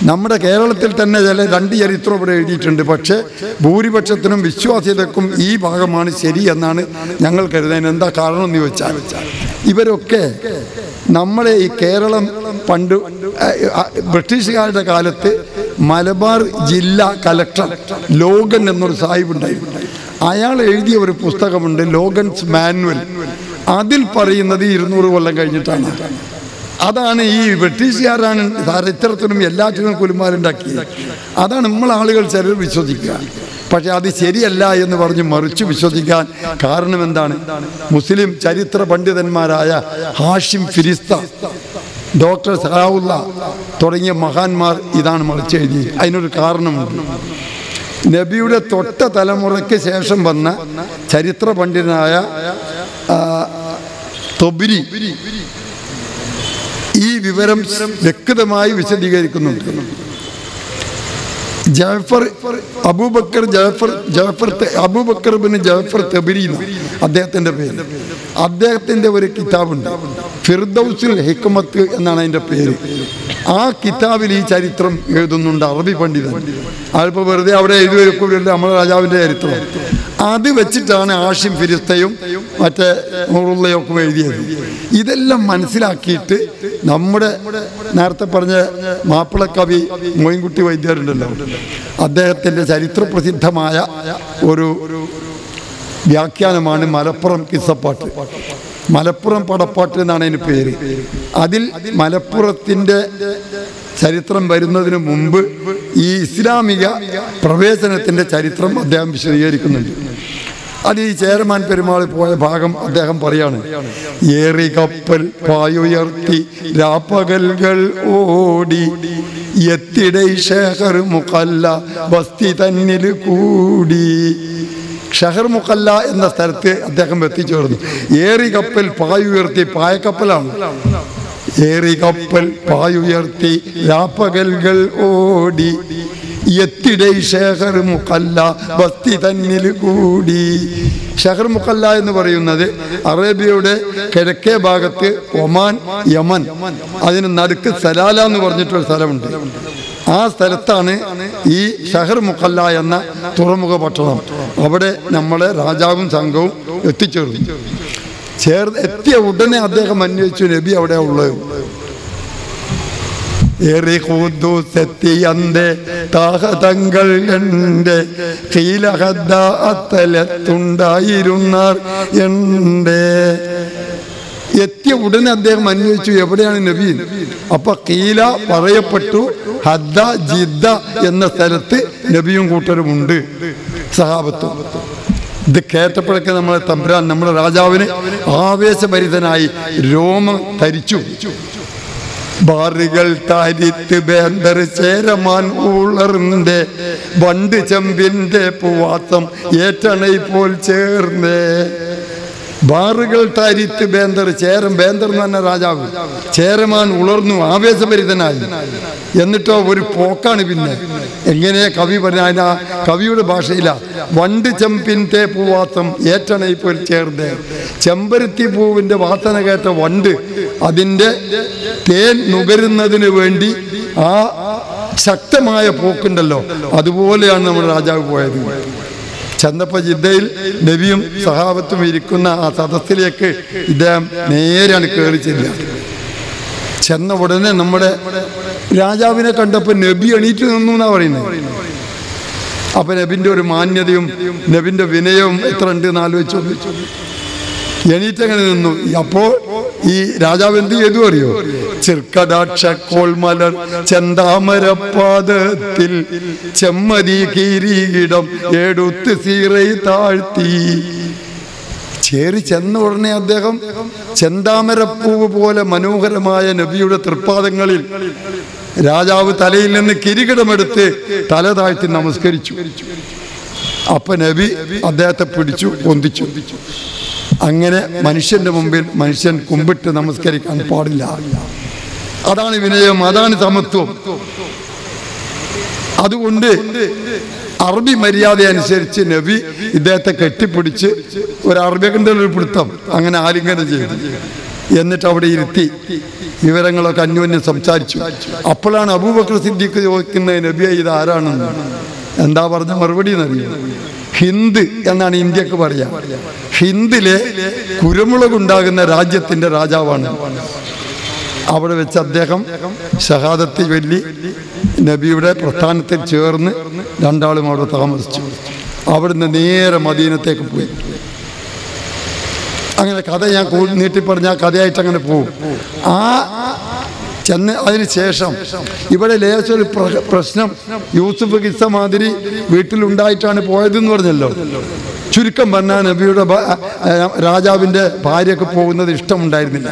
നമ്മുടെ കേരളത്തിൽ തന്നെ ചില രണ്ട് ചരിത്രം ഇവിടെ എഴുതിയിട്ടുണ്ട്. പക്ഷേ ഭൂരിപക്ഷത്തിനും വിശ്വാസ്യതക്കും ഈ ഭാഗമാണ് ശരി എന്നാണ് ഞങ്ങൾ കരുതാൻ എന്താ കാരണം എന്ന് ചോദിച്ചാൽ ഇവരൊക്കെ നമ്മളെ ഈ കേരളം പണ്ട് ബ്രിട്ടീഷുകാരുടെ കാലത്ത് മലബാർ ജില്ലാ കലക്ടർ ലോഗൻ എന്നൊരു സാഹിബ് ഉണ്ടായിരുന്നു അയാൾ എഴുതിയ ഒരു പുസ്തകമുണ്ട് ലോഗൻസ് മാനുവൽ. അതിൽ പറയുന്നത് ഇരുന്നൂറ് കൊല്ലം കഴിഞ്ഞിട്ടാണ്. അതാണ് ഈ ബ്രിട്ടീഷുകാരാണ് ചരിത്രത്തിനും എല്ലാറ്റിനും കുലുമാലുണ്ടാക്കിയത്. അതാണ് നമ്മളാളുകൾ ചിലർ വിശ്വസിക്കുക. പക്ഷെ അത് ശരിയല്ല എന്ന് പറഞ്ഞ് മറിച്ച് വിശ്വസിക്കാൻ കാരണം എന്താണ്? മുസ്ലിം ചരിത്ര പണ്ഡിതന്മാരായ ഹാഷിം ഫിരിസ്ത ഡോക്ടർ സഹാവുള്ള തുടങ്ങിയ മഹാന്മാർ ഇതാണ് മറിച്ച് എഴുതിയത്. അതിനൊരു കാരണമുണ്ട്. നബിയുടെ തൊട്ട തലമുറയ്ക്ക് ശേഷം വന്ന ചരിത്ര പണ്ഡിതനായ തൊബിരി ഈ വിവരം വ്യക്തമായി വിശദീകരിക്കുന്നുണ്ട്. Jafar Abubakar Jafar Jafar Abubakar bin Jafar Tabari അദ്ദേഹത്തിന്റെ പേര്. അദ്ദേഹത്തിന്റെ ഒരു കിതാബുണ്ട്. ഫിർദൌസുൽ ഹിക്മത്ത് എന്നാണ് അതിന്റെ പേര്. ആ കിതാബിൽ ഈ ചരിത്രം എഴുതുന്നുണ്ട് അറബി പണ്ഡിതൻ. അതിപ്പോൾ വെറുതെ അവിടെ എഴുതി വെക്കൂലല്ലോ നമ്മുടെ രാജാവിന്റെ ചരിത്രം. അത് വെച്ചിട്ടാണ് ആഷിം ഫിരിസ്തയും മറ്റേ നൂറുള്ളയൊക്കെ എഴുതിയത്. ഇതെല്ലാം മനസ്സിലാക്കിയിട്ട് നമ്മുടെ നേരത്തെ പറഞ്ഞ മാപ്പിള മാപ്പിളക്കവി മോയിൻകുട്ടി വൈദ്യരുണ്ടല്ലോ. അദ്ദേഹത്തിന്റെ ചരിത്രപ്രസിദ്ധമായ ഒരു വ്യാഖ്യാനമാണ് മലപ്പുറം കിസ്സപ്പാട്ട്. മലപ്പുറം പടപ്പാട്ട് എന്നാണ് അതിന് പേര്. അതിൽ മലപ്പുറത്തിന്റെ ചരിത്രം വരുന്നതിന് മുമ്പ് ഈ ഇസ്ലാമിക പ്രവേശനത്തിന്റെ ചരിത്രം അദ്ദേഹം വിശദീകരിക്കുന്നുണ്ട്. അത് ഈ ചേരമാൻ പെരുമാൾ പോയ ഭാഗം അദ്ദേഹം പറയാണ് ഏറി കപ്പൽ പായുയർത്തി രാപ്പകൽകൾ ഓടി എത്തിടൈ ഷെഹർ മുഖല്ല ബസ്തി തന്നിൽ കൂടി. ഷഹർ മുഖല്ല എന്ന സ്ഥലത്ത് അദ്ദേഹം എത്തിച്ചേർന്നു. ഏറി കപ്പൽ പായുയർത്തി പായക്കപ്പലാണ്. ഏറി കപ്പൽ പായുയർത്തി രാപ്പകൽകൾ ഓടി എത്തിടൈ ഷേഹർ മുഖല്ല ബസ്തി തന്നിൽ കൂടി. ഷെഹർ മുഖല്ല എന്ന് പറയുന്നത് അറേബ്യയുടെ കിഴക്കേ ഭാഗത്ത് ഒമാൻ യമൻ അതിന് നടുക്ക് സലാല എന്ന് പറഞ്ഞിട്ടൊരു സ്ഥലമുണ്ട്. ആ സ്ഥലത്താണ് ഈ ഷഹർ മുഖല്ല എന്ന തുറമുഖ പട്ടണം. അവിടെ നമ്മളെ രാജാവും സംഘവും എത്തിച്ചേർന്നു. ചേർന്ന് എത്തിയ ഉടനെ അദ്ദേഹം അന്വേഷിച്ചു നബി അവിടെ ഉള്ളത്. താഹതങ്ങൾ എന്റെ കീലഹദ്ദ അത്തലത്തുണ്ടായിരുന്നാർ എന്റെ എത്തിയ ഉടനെ അദ്ദേഹം അന്വേഷിച്ചു എവിടെയാണ് നബി അപ്പൊ കീല പറയപ്പെട്ടു ഹദ്ദ ജിദ്ദ എന്ന സ്ഥലത്ത് നബിയും കൂട്ടരുമുണ്ട് സഹാബത്തും. ഇത് കേട്ടപ്പോഴൊക്കെ നമ്മളെ തമ്പുരാൻ നമ്മുടെ രാജാവിന് ആവേശഭരിതനായി രോമം ധരിച്ചു. ബാറുകൾ താരിത്ത് ബേന്ദർ ചേരമാൻ ഊളറിന്റെ വണ്ട് ചെമ്പിന്റെ പൂവാത്തം ഏറ്റണൈ പോൽ ചേർന്നേ. ബാറുകൾ താരിത്ത് ബേന്ദർ ചേരം ബേന്ദർ എന്ന് തന്നെ രാജാവ്. ചേരമാൻ ഉളർന്നു ആവേശഭരിതനായി. എന്നിട്ടോ ഒരു പോക്കാണ് പിന്നെ. എങ്ങനെ കവി പറഞ്ഞ കവിയുടെ ഭാഷയില. വണ്ട് ചെമ്പിന്റെ പൂവാത്തം ഏറ്റണൈ പോൽ ചേർന്ന്. ചെമ്പരുത്തി പൂവിന്റെ വാസന കേട്ട വണ്ട് അതിന്റെ തേൻ നുകരുന്നതിന് വേണ്ടി ആ ശക്തമായ പോക്കുണ്ടല്ലോ. അതുപോലെയാണ് നമ്മുടെ രാജാവ് പോയത്. ചെന്നപ്പോ ജിദ്ദയിൽ നബിയും സഹാബത്തും ഇരിക്കുന്ന ആ സദസ്സിലേക്ക് ഇദ്ദേഹം നേരെയാണ് കയറി ചെല്ലുക. ചെന്ന ഉടനെ നമ്മുടെ രാജാവിനെ കണ്ടപ്പോൾ നബി എണീറ്റ് നിന്നു എന്നാ പറയുന്നത്. അപ്പൊ നബിന്റെ ഒരു മാന്യതയും നബിന്റെ വിനയവും എത്ര ഉണ്ട് എന്ന് ആലോചിച്ചു എണീറ്റങ്ങനെ നിന്നു? അപ്പോ ഈ രാജാവ് എന്ത് ചെയ്തു അറിയോ? ചെർക്കടാക്ഷ കോൾമലർ ചെന്താമരപാദത്തിൽ ചെമ്മതി കിരീടം എടുത്ത് സീറൈ താഴ്ത്തി. ചേരി ചെന്ന ഉടനെ അദ്ദേഹം ചെന്താമരപ്പൂവ് പോലെ മനോഹരമായ നബിയുടെ തൃപ്പാദങ്ങളിൽ രാജാവ് തലയിൽ നിന്ന് കിരീടമെടുത്ത് തല താഴ്ത്തി നമസ്കരിച്ചു. അപ്പൊ നബി അദ്ദേഹത്തെ പിടിച്ചു പൊന്തിച്ചു. അങ്ങനെ മനുഷ്യന്റെ മുമ്പിൽ മനുഷ്യൻ കുമ്പിട്ട് നമസ്കരിക്കാൻ പാടില്ല. അതാണ് വിനയം അതാണ് സമത്വം. അതുകൊണ്ട് അറബി മര്യാദ അനുസരിച്ച് നബി ഇദ്ദേഹത്തെ കെട്ടിപ്പിടിച്ച് ഒരു അറബിയകന്റെ ഒരു പിടുത്തം അങ്ങനെ ആലിംഗനം ചെയ്തു. എന്നിട്ട് അവിടെ ഇരുത്തി വിവരങ്ങളൊക്കെ അന്യോന്യം സംസാരിച്ചു. അപ്പോഴാണ് അബൂബക്കർ സിദ്ദീഖ് ചോദിക്കുന്നത് നബിയെ ഇത് ആരാണെന്ന്? എന്താ പറഞ്ഞ മറുപടി എന്നറിയോ? ഹിന്ദ് എന്നാണ് ഇന്ത്യയ്ക്ക് പറയാ. ഹിന്ദിലെ കുരുമുളക് ഉണ്ടാകുന്ന രാജ്യത്തിന്റെ രാജാവാണ്. അവിടെ വെച്ച് അദ്ദേഹം ഷഹാദത്തി വെല്ലി നബിയുടെ പ്രസ്ഥാനത്തിൽ ചേർന്ന് രണ്ടാളും അവിടെ താമസിച്ചു. അവിടുന്ന് നേരെ മദീനത്തേക്ക് പോയി. അങ്ങനെ കഥ ഞാൻ നീട്ടിപ്പറഞ്ഞ കഥയായിട്ട് അങ്ങനെ പോകും ആ ചെന്ന് അതിന് ശേഷം ഇവിടെ ലേശൊരു പ്രശ്നം യൂസുഫ് കിസ്സ മാതിരി വീട്ടിലുണ്ടായിട്ടാണ് പോയതെന്ന് പറഞ്ഞല്ലോ. ചുരുക്കം പറഞ്ഞാൽ നബിയുടെ രാജാവിന്റെ ഭാര്യയൊക്കെ പോകുന്നത് ഇഷ്ടമുണ്ടായിരുന്നില്ല.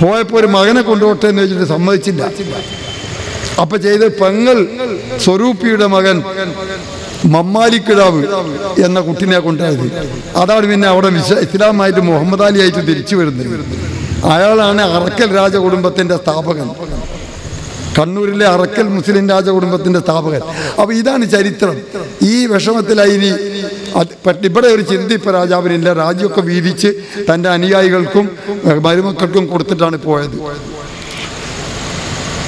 പോയപ്പോൾ ഒരു മകനെ കൊണ്ടുപോട്ടെ എന്ന് വെച്ചിട്ട് സമ്മതിച്ചില്ല. അപ്പൊ ചെയ്ത പെങ്ങൾ സ്വരൂപിയുടെ മകൻ മമ്മാലിക്കിടാവ് എന്ന കുട്ടിനെ കൊണ്ടായത് അതാണ് പിന്നെ അവിടെ ഇസ്ലാമായിട്ട് മുഹമ്മദ് അലി ആയിട്ട് തിരിച്ചു വരുന്നത്. അയാളാണ് അറക്കൽ രാജകുടുംബത്തിന്റെ സ്ഥാപകൻ. കണ്ണൂരിലെ അറക്കൽ മുസ്ലിം രാജകുടുംബത്തിന്റെ സ്ഥാപകൻ. അപ്പോൾ ഇതാണ് ചരിത്രം. ഈ വിഷമത്തിലായി ഇനി ഇവിടെ ഒരു ചിന്തി ഇപ്പൊ രാജാവിനില്ല. രാജ്യമൊക്കെ വീതിച്ച് തന്റെ അനുയായികൾക്കും മരുമക്കൾക്കും കൊടുത്തിട്ടാണ് പോയത്.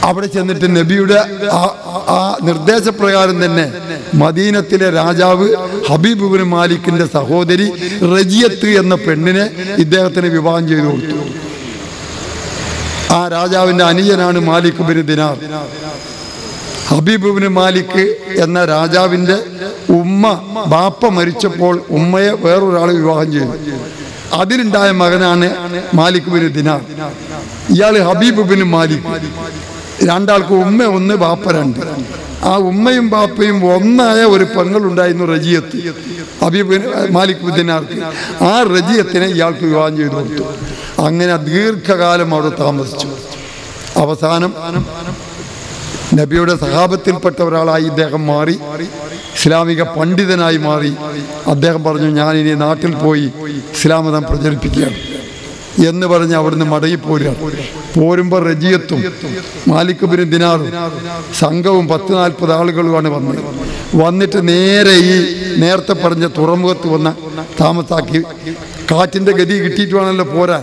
അവിടെ ചെന്നിട്ട് നബിയുടെ ആ- നിർദ്ദേശപ്രകാരം തന്നെ മദീനത്തിലെ രാജാവ് ഹബീബ് മാലിക്കിന്റെ മാലിക്കിന്റെ സഹോദരി റജിയത്ത് എന്ന പെണ്ണിനെ ഇദ്ദേഹത്തിന് വിവാഹം ചെയ്തു കൊടുത്തു. ആ രാജാവിന്റെ അനുജനാണ് Malik bin Dinar. Habib bin Malik എന്ന രാജാവിന്റെ ഉമ്മ ബാപ്പ മരിച്ചപ്പോൾ ഉമ്മയെ വേറൊരാൾ വിവാഹം ചെയ്തു. അതിനുണ്ടായ മകനാണ് മാലിക് ബിൻ ദിനാർ. ഇയാൾ ഹബീബ് ബിൻ മാലിക്. രണ്ടാൾക്ക് ഉമ്മ ഒന്ന് ബാപ്പ രണ്ട്. ആ ഉമ്മയും ബാപ്പയും ഒന്നായ ഒരു പെങ്ങളുണ്ടായിരുന്നു റജിയത്ത് ഹബീബ് മാലിക് ബുദ്ദിനാർക്ക് ആ റജിയത്തിനെ ഇയാൾക്ക് വിവാഹം ചെയ്തു കൊടുത്തു. അങ്ങനെ ദീർഘകാലം അവിടെ താമസിച്ചു. അവസാനം നബിയുടെ സഹാബത്തിൽപ്പെട്ട ഒരാളായി ഇദ്ദേഹം മാറി ഇസ്ലാമിക പണ്ഡിതനായി മാറി. അദ്ദേഹം പറഞ്ഞു ഞാൻ ഇനി നാട്ടിൽ പോയി ഇസ്ലാമതം പ്രചരിപ്പിക്കുകയാണ്. എന്ന് പറഞ്ഞ് അവിടുന്ന് മടങ്ങിപ്പോരുക പോരുമ്പോൾ റജിയത്തും മാലിക്കുബിനും ദിനാറും സംഘവും പത്ത് നാൽപ്പത് ആളുകളുമാണ് വന്നത്. വന്നിട്ട് നേരെ ഈ നേരത്തെ പറഞ്ഞ തുറമുഖത്ത് വന്ന താമസാക്കി കാറ്റിന്റെ ഗതി കിട്ടിയിട്ട് വേണമല്ലോ പോരാൻ.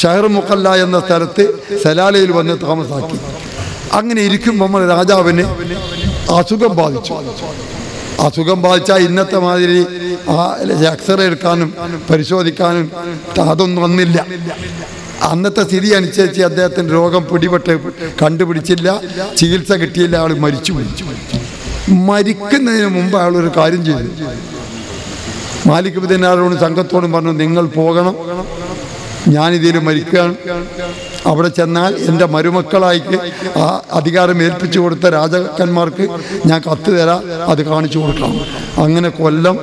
ഷഹർ മുക്കല്ല എന്ന സ്ഥലത്ത് സലാലയിൽ വന്ന് താമസാക്കി. അങ്ങനെ ഇരിക്കുമ്പോൾ രാജാവിന് അസുഖം ബാധിച്ചു. അസുഖം ബാധിച്ചാൽ ഇന്നത്തെ മാതിരി ആ എക്സ്റേ എടുക്കാനും പരിശോധിക്കാനും അതൊന്നും വന്നില്ല. അന്നത്തെ സ്ഥിതി അനുസരിച്ച് അദ്ദേഹത്തിന് രോഗം പിടിപെട്ട് കണ്ടുപിടിച്ചില്ല. ചികിത്സ കിട്ടിയില്ല ആൾ മരിച്ചു മരിക്കുന്നതിന് മുമ്പ് അയാൾ ഒരു കാര്യം ചെയ്തു. മാലിക് ബിദിനാരോടും സംഘത്തോടും പറഞ്ഞു നിങ്ങൾ പോകണം. ഞാനിതിൽ മരിക്കുകയാണ്. അവിടെ ചെന്നാൽ എന്റെ മരുമക്കളായിക്ക് ആ അധികാരം ഏൽപ്പിച്ചു കൊടുത്ത രാജാക്കന്മാർക്ക് ഞാൻ കത്ത് തരാം അത് കാണിച്ചു കൊടുക്കാം. അങ്ങനെ കൊല്ലം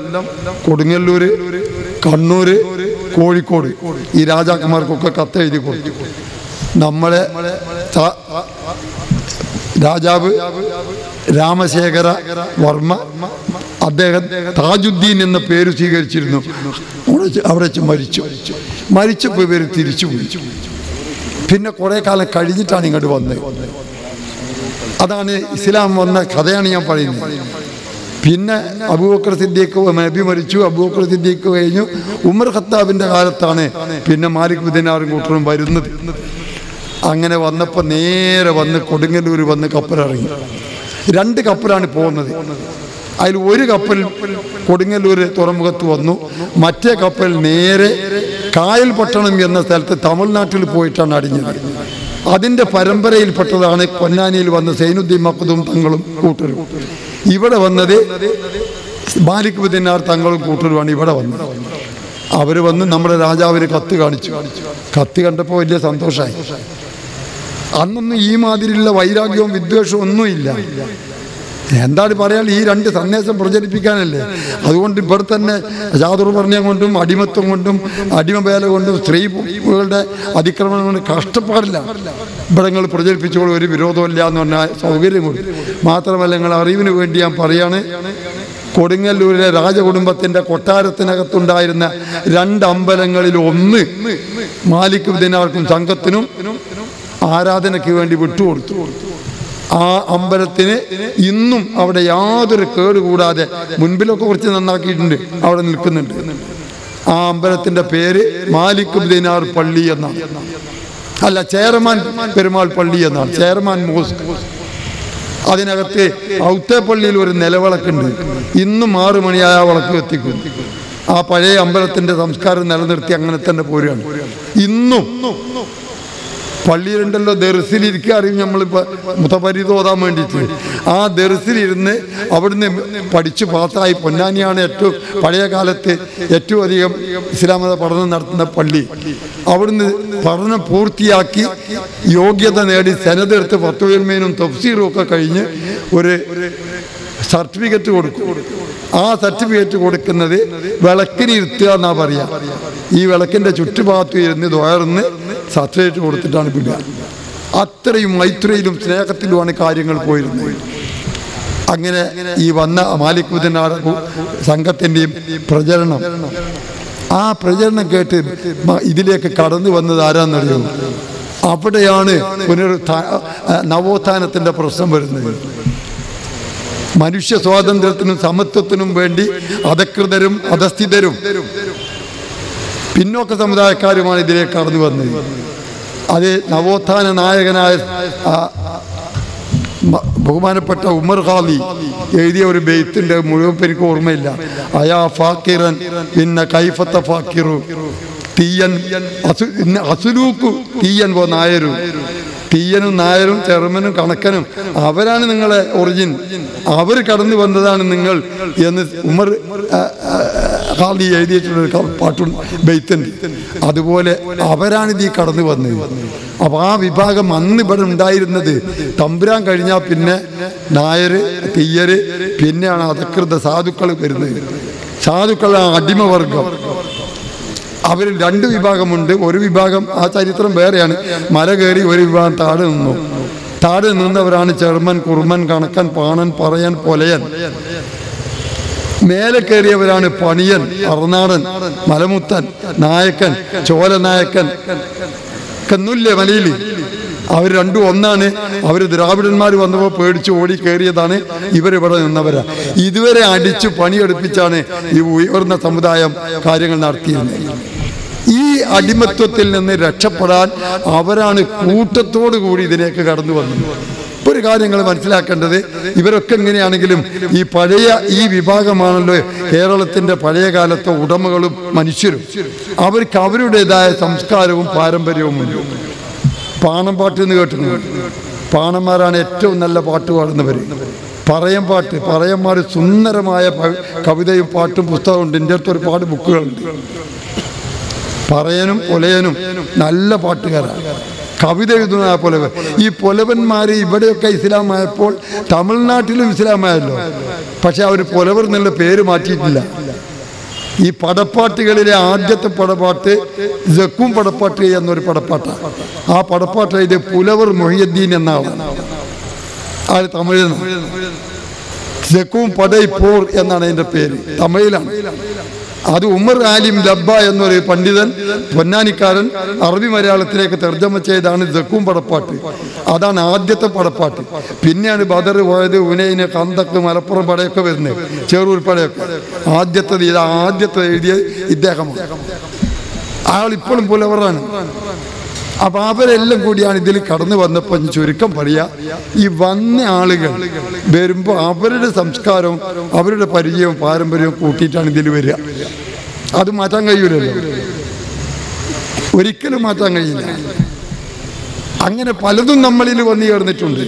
കൊടുങ്ങല്ലൂര് കണ്ണൂർ കോഴിക്കോട് ഈ രാജാക്കന്മാർക്കൊക്കെ കത്ത് എഴുതി കൊടുത്തു. നമ്മളെ രാജാവ് രാമശേഖര വർമ്മ അദ്ദേഹം താജുദ്ദീൻ എന്ന പേര് സ്വീകരിച്ചിരുന്നു. അവിടെ മരിച്ചു. മരിച്ചപ്പോൾ ഇവർ തിരിച്ചു പോയി. പിന്നെ കുറേ കാലം കഴിഞ്ഞിട്ടാണ് ഇങ്ങോട്ട് വന്നത്. അതാണ് ഇസ്ലാം വന്ന കഥയാണ് ഞാൻ പറയുന്നത്. പിന്നെ അബൂബക്കർ സിദ്ദീഖ് നബി മരിച്ചു. അബൂബക്കർ സിദ്ദീഖ് കഴിഞ്ഞു. ഉമർ ഖത്താബിന്റെ കാലത്താണ് പിന്നെ മാലിക് ബുദ്ദിനാറും കൂട്ടറും വരുന്നത്. അങ്ങനെ വന്നപ്പോൾ നേരെ വന്ന് കൊടുങ്ങല്ലൂർ വന്ന് കപ്പലിറങ്ങി. രണ്ട് കപ്പലാണ് പോകുന്നത്. അതിൽ ഒരു കപ്പൽ കൊടുങ്ങല്ലൂർ തുറമുഖത്ത് വന്നു. മറ്റേ കപ്പൽ നേരെ കായൽ പട്ടണം എന്ന സ്ഥലത്ത് തമിഴ്നാട്ടിൽ പോയിട്ടാണ് അടിഞ്ഞത്. അതിന്റെ പരമ്പരയിൽപ്പെട്ടതാണ് പൊന്നാനിയിൽ വന്ന സൈനുദ്ദീൻ മക്കതും തങ്ങളും കൂട്ടരും. ഇവിടെ വന്നത് മാലിക് ബുദ്ദിനാർ തങ്ങളും കൂട്ടരുമാണ് ഇവിടെ വന്നത്. അവർ വന്ന് നമ്മുടെ രാജാവിന് കത്ത് കാണിച്ചു. കത്ത് കണ്ടപ്പോൾ വലിയ സന്തോഷമായി അന്നൊന്നും ഈ മാതിരിയുള്ള വൈരാഗ്യവും വിദ്വേഷവും ഒന്നുമില്ല. എന്താണ് പറയാൻ? ഈ രണ്ട് സന്ദേശം പ്രചരിപ്പിക്കാനല്ലേ? അതുകൊണ്ട് ഇവിടെ തന്നെ ചാതുർവർണയം കൊണ്ടും അടിമത്വം കൊണ്ടും അടിമവേല കൊണ്ടും സ്ത്രീകളുടെ അതിക്രമണം കൊണ്ട് കഷ്ടപ്പാടില്ല. ഇവിടെ നിങ്ങൾ പ്രചരിപ്പിച്ചുകൊണ്ട് ഒരു വിരോധമില്ല എന്ന് പറഞ്ഞാൽ സൗകര്യം കൂടി മാത്രമല്ല നിങ്ങൾ അറിവിന് വേണ്ടി ഞാൻ പറയാണ് കൊടുങ്ങല്ലൂരിലെ രാജകുടുംബത്തിന്റെ കൊട്ടാരത്തിനകത്തുണ്ടായിരുന്ന രണ്ട് അമ്പലങ്ങളിൽ ഒന്ന് മാലിക് ദിനാർക്കും സംഘത്തിനും ആരാധനയ്ക്ക് വേണ്ടി വിട്ടുകൊടുത്തു. ആ അമ്പലത്തിന് ഇന്നും അവിടെ യാതൊരു കേടുകൂടാതെ മുൻപിലൊക്കെ കുറച്ച് നന്നാക്കിയിട്ടുണ്ട്. അവിടെ നിൽക്കുന്നുണ്ട്. ആ അമ്പലത്തിന്റെ പേര് മാലിക് ദിനാർ പള്ളി എന്നാണ്. അല്ല ചെയർമാൻ പെരുമാൾ പള്ളി എന്നാണ്. ചെയർമാൻ മോസ്ക്. അതിനകത്ത് ഔത്തേപ്പള്ളിയിൽ ഒരു നിലവിളക്കുണ്ട്. ഇന്നും ആറു മണിയായ വിളക്ക് എത്തിക്കും ആ പഴയ അമ്പലത്തിന്റെ സംസ്കാരം നിലനിർത്തി അങ്ങനെ തന്നെ പോരുകയാണ്. ഇന്നും പള്ളിയിലുണ്ടല്ലോ ദർസിലിരിക്കുക നമ്മളിപ്പോൾ മുത്തപരി തോതാൻ വേണ്ടിയിട്ട്. ആ ദർസിലിരുന്ന് അവിടുന്ന് പഠിച്ച് പാസ്സായി പൊന്നാനിയാണ് ഏറ്റവും പഴയ കാലത്ത് ഏറ്റവും അധികം ഇസ്ലാമത പഠനം നടത്തുന്ന പള്ളി. അവിടുന്ന് പഠനം പൂർത്തിയാക്കി യോഗ്യത നേടി സെനതെടുത്ത് പത്തുവേൽമേനും തഫ്സീറും ഒക്കെ കഴിഞ്ഞ് ഒരു സർട്ടിഫിക്കറ്റ് കൊടുക്കും. ആ സർട്ടിഫിക്കറ്റ് കൊടുക്കുന്നത് വിളക്കിന് ഇരുത്തുക എന്നാ പറയാ. ഈ വിളക്കിന്റെ ചുറ്റുഭാഗത്ത് ഇരുന്ന് ദ്വയർന്ന് സർട്ടിഫിക്കറ്റ് കൊടുത്തിട്ടാണ് വിടുക അത്രയും മൈത്രിയിലും സ്നേഹത്തിലുമാണ് കാര്യങ്ങൾ പോയിരുന്നത്. അങ്ങനെ ഈ വന്ന മാലിക് ബുദ്ധനാർ സംഘത്തിന്റെയും പ്രചരണം. ആ പ്രചരണം കേട്ട് ഇതിലേക്ക് കടന്നു വന്നത് ആരാന്നറിയോ? അവിടെയാണ് പുനർ നവോത്ഥാനത്തിന്റെ പ്രശ്നം വരുന്നത്. മനുഷ്യ സ്വാതന്ത്ര്യത്തിനും സമത്വത്തിനും വേണ്ടി അധകൃതരും അധസ്ഥിതരും പിന്നോക്ക സമുദായക്കാരുമാണ് ഇതിലേക്ക് കടന്നു വന്നത്. അത് നവോത്ഥാന നായകനായ ബഹുമാനപ്പെട്ട ഉമർ ഖാലി എഴുതിയ ഒരു ബെയ്ത്തിന്റെ മുഴുവൻ എനിക്ക് ഓർമ്മയില്ല. അയാ ഫാക്കിറൻ പിന്നെ കൈഫത്ത ഫാക്കിറു തീയൻ അസുലൂക്കു തീയൻ പോ നായരു. തീയനും നായരും ചെറുമനും കണക്കനും അവരാണ് നിങ്ങളെ ഒറിജിൻ. അവർ കടന്നു വന്നതാണ് നിങ്ങൾ എന്ന് ഉമർ എഴുതിയിട്ടുള്ള ഖാദി ബൈത്തൻ പാട്ടും ബെയ്ത്തുണ്ട്. അതുപോലെ അവരാണിത് ഈ കടന്നു വന്നത്. അപ്പോൾ ആ വിഭാഗം അന്ന് ഇവിടെ ഉണ്ടായിരുന്നത് തമ്പുരാൻ കഴിഞ്ഞാൽ പിന്നെ നായർ തീയര് പിന്നെയാണ് അധികൃത സാധുക്കൾ വരുന്നത്. സാധുക്കളാണ് അടിമവർഗം. അവരിൽ രണ്ട് വിഭാഗമുണ്ട്. ഒരു വിഭാഗം ആ ചരിത്രം വേറെയാണ്. മല കയറി ഒരു വിഭാഗം താഴെ നിന്നു. താഴെ നിന്നവരാണ് ചെറുമൻ കുറുമൻ കണക്കൻ പാണൻ പറയൻ പൊലയൻ. മേലെ കയറിയവരാണ് പണിയൻ അറുനാടൻ മലമുത്തൻ നായക്കൻ ചോലനായക്കൻ കന്നുല്ലേ മലയിൽ അവർ രണ്ടും ഒന്നാണ്. അവർ ദ്രാവിഡന്മാർ വന്നപ്പോൾ പേടിച്ച് ഓടി കയറിയതാണ്. ഇവരിവിടെ നിന്നവരാ. ഇതുവരെ അടിച്ചു പണിയെടുപ്പിച്ചാണ് ഈ ഉയർന്ന സമുദായം കാര്യങ്ങൾ നടത്തിയിരുന്നത്. ഈ അടിമത്വത്തിൽ നിന്ന് രക്ഷപ്പെടാൻ അവരാണ് കൂട്ടത്തോടു കൂടി ഇതിലേക്ക് കടന്നു വന്നത്. ഒരു കാര്യങ്ങൾ മനസ്സിലാക്കേണ്ടത് ഇവരൊക്കെ എങ്ങനെയാണെങ്കിലും ഈ പഴയ ഈ വിഭാഗമാണല്ലോ കേരളത്തിന്റെ പഴയ കാലത്തെ ഉടമകളും മനുഷ്യരും. അവർക്ക് അവരുടേതായ സംസ്കാരവും പാരമ്പര്യവും ഉണ്ട്. പാണം പാട്ട് എന്ന് കേട്ടിട്ടുണ്ട്? പാണന്മാരാണ് ഏറ്റവും നല്ല പാട്ട് പാടുന്നവർ പറയം പാട്ട് പറയന്മാർ സുന്ദരമായ കവിതയും പാട്ടും പുസ്തകമുണ്ട് എന്റെ അടുത്ത് ഒരുപാട് ബുക്കുകളുണ്ട്. പറയനും പുലയനും നല്ല പാട്ടുകാരാണ്. കവിത എഴുതുന്ന ആ ഈ പൊലവന്മാർ ഇവിടെയൊക്കെ ഇസ്ലാമായപ്പോൾ തമിഴ്നാട്ടിലും ഇസ്ലാമായല്ലോ. പക്ഷെ അവർ പൊലവർ എന്നുള്ള പേര് മാറ്റിയിട്ടില്ല. ഈ പടപ്പാട്ടുകളിലെ ആദ്യത്തെ പടപ്പാട്ട് ജക്കും പടപ്പാട്ട് എന്നൊരു പടപ്പാട്ടാണ്. ആ പടപ്പാട്ട് എഴുതിയ പുലവർ മൊഹിയദ്ദീൻ എന്നാണ്. ആര് തമിഴ് ജക്കും പടൈ പോർ എന്നാണ് അതിന്റെ പേര്. തമിഴിലാണ്. അത് ഉമർ ആലിം ലബ്ബ എന്നൊരു പണ്ഡിതൻ പൊന്നാനിക്കാരൻ അറബി മലയാളത്തിലേക്ക് തർജമ ചെയ്താണ് ദക്കും പടപ്പാട്ട്. അതാണ് ആദ്യത്തെ പടപ്പാട്ട്. പിന്നെയാണ് ബദർ പോയത് ഉനയിന് കന്തക്ക് മലപ്പുറം പടയൊക്കെ വരുന്നത് ചെറൂർ പടയൊക്കെ. ആദ്യത്തത് ഇത് ആദ്യത്തെ എഴുതിയ ഇദ്ദേഹമാണ്. അയാൾ ഇപ്പോഴും പുലവറാണ്. അപ്പൊ അവരെല്ലാം കൂടിയാണ് ഇതിൽ കടന്നു വന്നപ്പോൾ ചുരുക്കം പറയാ ഈ വന്ന ആളുകൾ വരുമ്പോൾ അവരുടെ സംസ്കാരവും അവരുടെ പരിചയവും പാരമ്പര്യവും കൂട്ടിയിട്ടാണ് ഇതിൽ വരിക. അത് മാറ്റാൻ കഴിയൂലല്ലോ. ഒരിക്കലും മാറ്റാൻ കഴിയില്ല. അങ്ങനെ പലതും നമ്മളിൽ വന്നു ചേർന്നിട്ടുണ്ട്.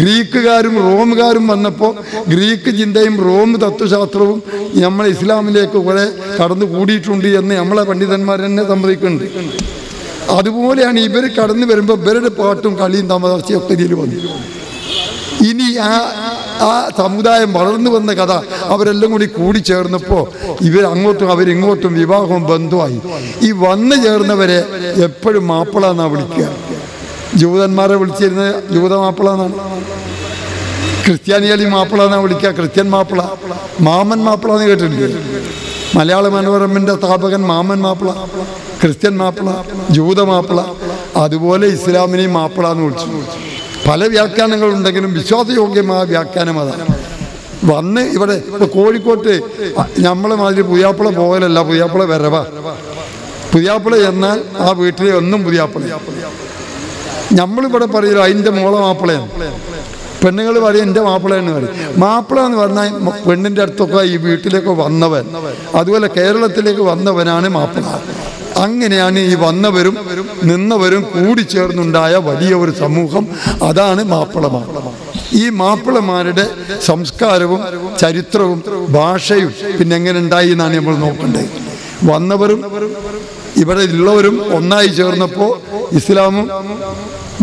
ഗ്രീക്കുകാരും റോമുകാരും വന്നപ്പോൾ ഗ്രീക്ക് ചിന്തയും റോം തത്വശാസ്ത്രവും നമ്മൾ ഇസ്ലാമിലേക്ക് കുറെ കടന്നു കൂടിയിട്ടുണ്ട് എന്ന് നമ്മളെ പണ്ഡിതന്മാർ തന്നെ സമ്മതിക്കുന്നുണ്ട്. അതുപോലെയാണ് ഇവർ കടന്നു വരുമ്പോൾ ഇവരുടെ പാട്ടും കളിയും തമാശയും ഒക്കെ ഇതിൽ വന്നു. ഇനി ആ ആ സമുദായം വളർന്നു വന്ന കഥ അവരെല്ലാം കൂടി കൂടി ചേർന്നപ്പോൾ ഇവർ അങ്ങോട്ടും അവരിങ്ങോട്ടും വിവാഹവും ബന്ധുവായി ഈ വന്നു ചേർന്നവരെ എപ്പോഴും മാപ്പിള എന്നാണ് വിളിക്കുക. ജൂതന്മാരെ വിളിച്ചിരുന്നത് ജൂത മാപ്പിള എന്നാണ് ക്രിസ്ത്യാനികളി മാപ്പിള എന്നാണ് വിളിക്കുക. ക്രിസ്ത്യൻ മാപ്പിള മാമൻ മാപ്പിള എന്ന് കേട്ടിട്ടില്ലേ മലയാള മനോരമന്റെ സ്ഥാപകൻ മാമൻ മാപ്പിള ക്രിസ്ത്യൻ മാപ്പിള ജൂത മാപ്പിള അതുപോലെ ഇസ്ലാമിനെയും മാപ്പിള എന്ന് വിളിച്ചു. പല വ്യാഖ്യാനങ്ങളുണ്ടെങ്കിലും വിശ്വാസയോഗ്യമായ വ്യാഖ്യാനം അതാണ് വന്ന് ഇവിടെ ഇപ്പൊ കോഴിക്കോട്ട് നമ്മളെ മാതിരി പുതിയാപ്പിള പോകലല്ല പുതിയാപ്പിള വരവ. പുതിയാപ്പിള എന്നാൽ ആ വീട്ടിലെ ഒന്നും പുതിയാപ്പിള നമ്മളിവിടെ പറയില്ല അതിന്റെ മോളെ മാപ്പിളയാണ്. പെണ്ണുങ്ങൾ പറയും എന്റെ മാപ്പിള എന്ന് പറയും. മാപ്പിള എന്ന് പറഞ്ഞാൽ പെണ്ണിന്റെ അടുത്തൊക്കെ ഈ വീട്ടിലേക്ക് വന്നവൻ. അതുപോലെ കേരളത്തിലേക്ക് വന്നവനാണ് മാപ്പിള. അങ്ങനെയാണ് ഈ വന്നവരും നിന്നവരും കൂടി ചേർന്നുണ്ടായ വലിയ ഒരു സമൂഹം. അതാണ് മാപ്പിളമാർ ഈ മാപ്പിളമാരുടെ സംസ്കാരവും ചരിത്രവും ഭാഷയും പിന്നെ എങ്ങനെ ഉണ്ടായി എന്നാണ് നമ്മൾ നോക്കേണ്ടത്. വന്നവരും ഇവിടെ ഉള്ളവരും ഒന്നായി ചേർന്നപ്പോൾ ഇസ്ലാമും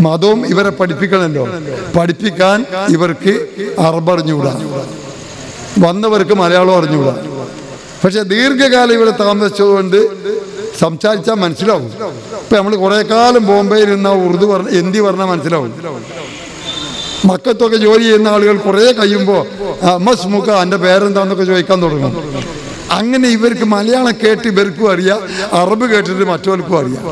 മതവും ഇവരെ പഠിപ്പിക്കണമല്ലോ പഠിപ്പിക്കാൻ ഇവർക്ക് അറബ് അറിഞ്ഞുകൂടാ വന്നവർക്ക് മലയാളം അറിഞ്ഞുകൂടാ. പക്ഷെ ദീർഘകാലം ഇവിടെ താമസിച്ചതുകൊണ്ട് സംസാരിച്ചാൽ മനസ്സിലാവും. ഇപ്പൊ നമ്മൾ കുറെ കാലം ബോംബെയിൽ ഇരുന്ന ഉറുദു പറഞ്ഞ ഹിന്ദി പറഞ്ഞാൽ മനസ്സിലാവും. മക്കത്തൊക്കെ ജോലി ചെയ്യുന്ന ആളുകൾ കുറെ അമ്മ മുഖ എന്റെ പേരെന്താന്നൊക്കെ ചോദിക്കാൻ തുടങ്ങും. അങ്ങനെ ഇവർക്ക് മലയാളം കേട്ട് ഇവർക്കും അറിയാം അറബ് കേട്ടിട്ട് മറ്റവർക്കും അറിയാം.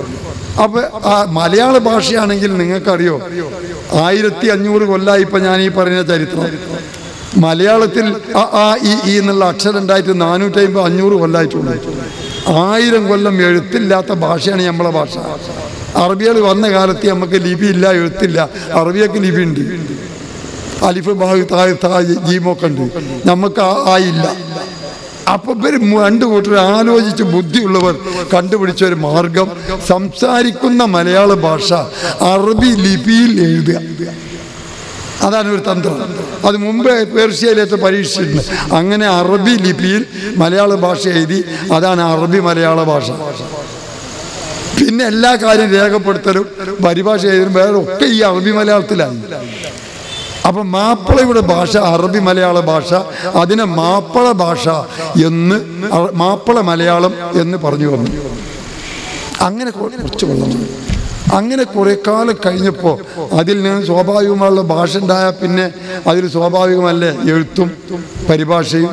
അപ്പൊ ആ മലയാള ഭാഷയാണെങ്കിൽ നിങ്ങൾക്കറിയോ? ആയിരത്തി അഞ്ഞൂറ് കൊല്ലായി ഇപ്പൊ ഞാൻ ഈ പറയുന്ന ചരിത്രം. മലയാളത്തിൽ ആ ആ ഈ എന്നുള്ള അക്ഷരം ഉണ്ടായിട്ട് നാനൂറ്റി അമ്പത് അഞ്ഞൂറ് കൊല്ലായിട്ടുണ്ട്. ആയിരം കൊല്ലം എഴുത്തില്ലാത്ത ഭാഷയാണ് നമ്മളെ ഭാഷ. അറബികൾ വന്ന കാലത്ത് നമുക്ക് ലിപി ഇല്ല എഴുത്തില്ല. അറബിയൊക്കെ ലിപി ഉണ്ട്. അലിഫ് ബാഹു താഴ് തായ് ജീമൊക്കെ ഉണ്ട്. നമുക്ക് ആ ആയില്ല അപ്പൊ ഇവർ രണ്ടു കൂട്ടർ ആലോചിച്ച് ബുദ്ധിയുള്ളവർ കണ്ടുപിടിച്ച ഒരു മാർഗം സംസാരിക്കുന്ന മലയാള ഭാഷ അറബി ലിപിയിൽ എഴുതുക. അതാണ് ഒരു തന്ത്രം. അത് മുമ്പ് പേർഷ്യയിലേറ്റ പരീക്ഷിച്ചിട്ടുണ്ട്. അങ്ങനെ അറബി ലിപിയിൽ മലയാള ഭാഷ എഴുതി അതാണ് അറബി മലയാള ഭാഷ. പിന്നെ എല്ലാ കാര്യം രേഖപ്പെടുത്തലും പരിഭാഷ എഴുതലും വേറെ ഒക്കെ ഈ അറബി മലയാളത്തിലായി. അപ്പൊ മാപ്പിളയുടെ ഭാഷ അറബി മലയാള ഭാഷ അതിനെ മാപ്പിള ഭാഷ എന്ന് മാപ്പിള മലയാളം എന്ന് പറഞ്ഞു വന്നു. അങ്ങനെ കുറച്ചു കൊള്ളണം അങ്ങനെ കുറെ കാലം കഴിഞ്ഞപ്പോൾ അതിൽ നിന്ന് സ്വാഭാവികമായുള്ള ഭാഷ ഉണ്ടായ പിന്നെ അതിൽ സ്വാഭാവികമല്ലേ? എഴുത്തും പരിഭാഷയും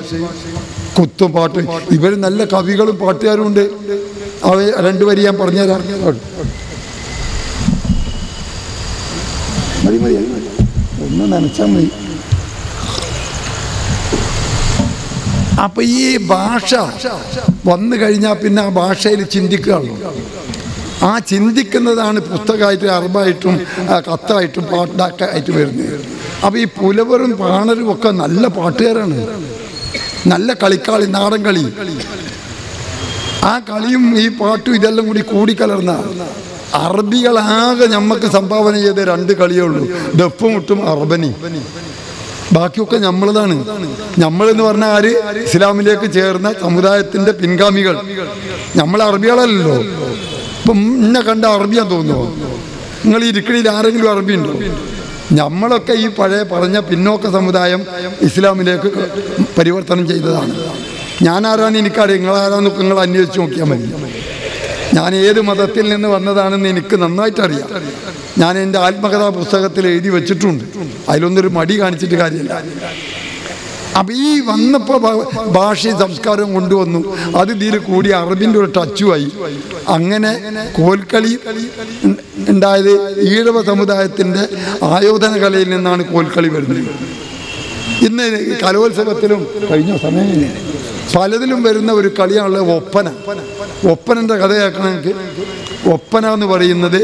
കുത്തും പാട്ടും. ഇവർ നല്ല കവികളും പാട്ടുകാരും ഉണ്ട്. അവ രണ്ടു വരി ഞാൻ പറഞ്ഞുതരാം. ഒന്ന് നനച്ചാൽ മതി. അപ്പൊ ഈ ഭാഷ വന്നു കഴിഞ്ഞാൽ പിന്നെ ആ ഭാഷയിൽ ചിന്തിക്കുകയുള്ളൂ ആ ചിന്തിക്കുന്നതാണ് പുസ്തകമായിട്ടും അറബായിട്ടും കത്തായിട്ടും പാട്ടൊക്കെ ആയിട്ട് വരുന്നത്. അപ്പൊ ഈ പുലവരും പാണരും ഒക്കെ നല്ല പാട്ടുകാരാണ്. നല്ല കളിക്കാളി നാടൻ കളി. ആ കളിയും ഈ പാട്ടും ഇതെല്ലാം കൂടി കൂടിക്കലർന്ന. അറബികളാകെ നമുക്ക് സംഭാവന ചെയ്ത രണ്ട് കളിയേ ഉള്ളൂ. ദഫും മുട്ടും അറബനി. ബാക്കിയൊക്കെ നമ്മളതാണ് നമ്മളെന്ന് പറഞ്ഞാൽ ആര്? ഇസ്ലാമിലേക്ക് ചേർന്ന സമുദായത്തിന്റെ പിൻഗാമികൾ. നമ്മൾ അറബികളല്ലോ ഇപ്പം എന്നെ കണ്ട അറബിയാ തോന്നുമോ നിങ്ങൾ ഇരിക്കണിയിൽ ആരെങ്കിലും അറബി ഉണ്ടോ? നമ്മളൊക്കെ ഈ പഴയ പറഞ്ഞ പിന്നോക്ക സമുദായം ഇസ്ലാമിലേക്ക് പരിവർത്തനം ചെയ്തതാണ്. ഞാൻ ആരാന്ന് എനിക്കറിയാം. നിങ്ങൾ ആരാന്നൊക്കെ നിങ്ങൾ അന്വേഷിച്ച് നോക്കിയാൽ മതി. ഞാൻ ഏത് മതത്തിൽ നിന്ന് വന്നതാണെന്ന് എനിക്ക് നന്നായിട്ട് അറിയാം ഞാൻ എന്റെ ആത്മകഥാ പുസ്തകത്തിൽ എഴുതി വെച്ചിട്ടുണ്ട്. അതിലൊന്നൊരു മടി കാണിച്ചിട്ട് കാര്യമില്ല. അപ്പം ഈ വന്നപ്പോൾ ഭാഷയും സംസ്കാരവും കൊണ്ടുവന്നു. അത് ഇതിൽ കൂടി അറബിന്റെ ഒരു ടച്ചുമായി അങ്ങനെ കോൽക്കളി ഉണ്ടായത് ഈഴവ സമുദായത്തിന്റെ ആയോധന കലയിൽ നിന്നാണ് കോൽക്കളി വരുന്നത്. ഇന്ന് കലോത്സവത്തിലും കഴിഞ്ഞ സമയം പലതിലും വരുന്ന ഒരു കളിയാണുള്ളത് ഒപ്പന. ഒപ്പനന്റെ കഥ കേൾക്കണമെങ്കിൽ ഒപ്പന എന്ന് പറയുന്നത്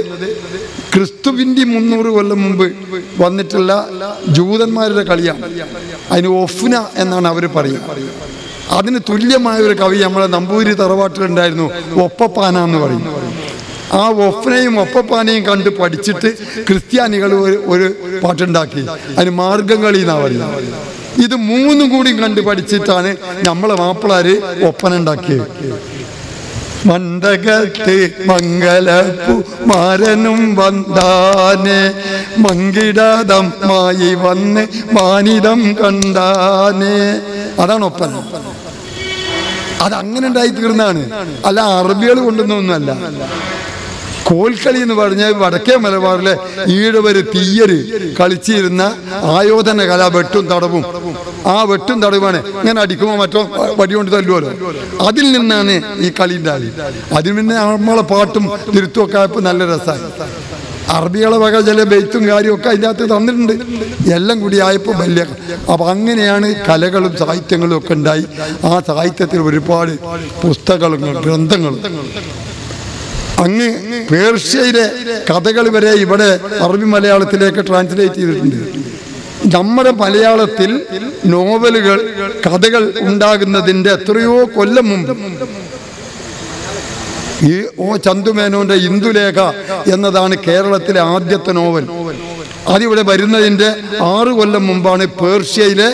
ക്രിസ്തുവിന്റെ മുന്നൂറ് കൊല്ലം മുമ്പ് വന്നിട്ടുള്ള ജൂതന്മാരുടെ കളിയാണ്. അതിന് ഒഫ്ന എന്നാണ് അവർ പറയുക അതിന് തുല്യമായ ഒരു കവി നമ്മളെ നമ്പൂരി തറവാട്ടിലുണ്ടായിരുന്നു ഒപ്പപ്പാന എന്ന് പറയും ആ ഒഫ്നയും ഒപ്പപ്പാനയും കണ്ട് പഠിച്ചിട്ട് ക്രിസ്ത്യാനികൾ ഒരു ഒരു പാട്ടുണ്ടാക്കി. അതിന് മാർഗം കളി എന്നാണ് പറയുന്നത്. ഇത് മൂന്നും കൂടി കണ്ടു പഠിച്ചിട്ടാണ് നമ്മളെ മാപ്പിളാര് ഒപ്പന ഉണ്ടാക്കിയത് മണ്ടകത്ത് മംഗലപ്പു മാരനും വന്താനെ മങ്കിടാതം മായി വന്ന് മാനിതം കണ്ടാനെ. അതാണ് ഒപ്പന. അതങ്ങനെ ഉണ്ടായി തീർന്നാണ് അല്ല അറബികൾ കൊണ്ടുവന്നൊന്നുമല്ല കോൽക്കളി എന്ന് പറഞ്ഞാൽ വടക്കേ മലബാറിലെ ഈഴവര് തീയര് കളിച്ചിരുന്ന ആയോധന കല വെട്ടും തടവും. ആ വെട്ടും തടവുമാണ്. ഇങ്ങനെ അടിക്കുമ്പോൾ മറ്റോ വടി കൊണ്ട് തല്ലുമല്ലോ അതിൽ നിന്നാണ് ഈ കളി ഉണ്ടായത്. അതിൽ പിന്നെ നമ്മളെ പാട്ടും തിരുത്തുമൊക്കെ ആയപ്പോൾ നല്ല രസമായി അറബികളെ വക ചില ബെയ്ത്തും കാര്യമൊക്കെ അതിന്റെ അകത്ത് തന്നിട്ടുണ്ട്. എല്ലാം കൂടി ആയപ്പോൾ വലിയ അപ്പം അങ്ങനെയാണ് കലകളും സാഹിത്യങ്ങളും ഒക്കെ ഉണ്ടായി. ആ സാഹിത്യത്തിൽ ഒരുപാട് പുസ്തകങ്ങളും ഗ്രന്ഥങ്ങളും. അങ്ങ് പേർഷ്യയിലെ കഥകൾ വരെ ഇവിടെ അറബി മലയാളത്തിലേക്ക് ട്രാൻസ്ലേറ്റ് ചെയ്തിട്ടുണ്ട്. നമ്മുടെ മലയാളത്തിൽ നോവലുകൾ കഥകൾ ഉണ്ടാകുന്നതിന്റെ എത്രയോ കൊല്ലം മുമ്പ് ഈ ഓ ചന്തുമേനോന്റെ ഇന്ദുലേഖ എന്നതാണ് കേരളത്തിലെ ആദ്യത്തെ നോവൽ. അതിവിടെ വരുന്നതിന്റെ ആറ് കൊല്ലം മുമ്പാണ് പേർഷ്യയിലെ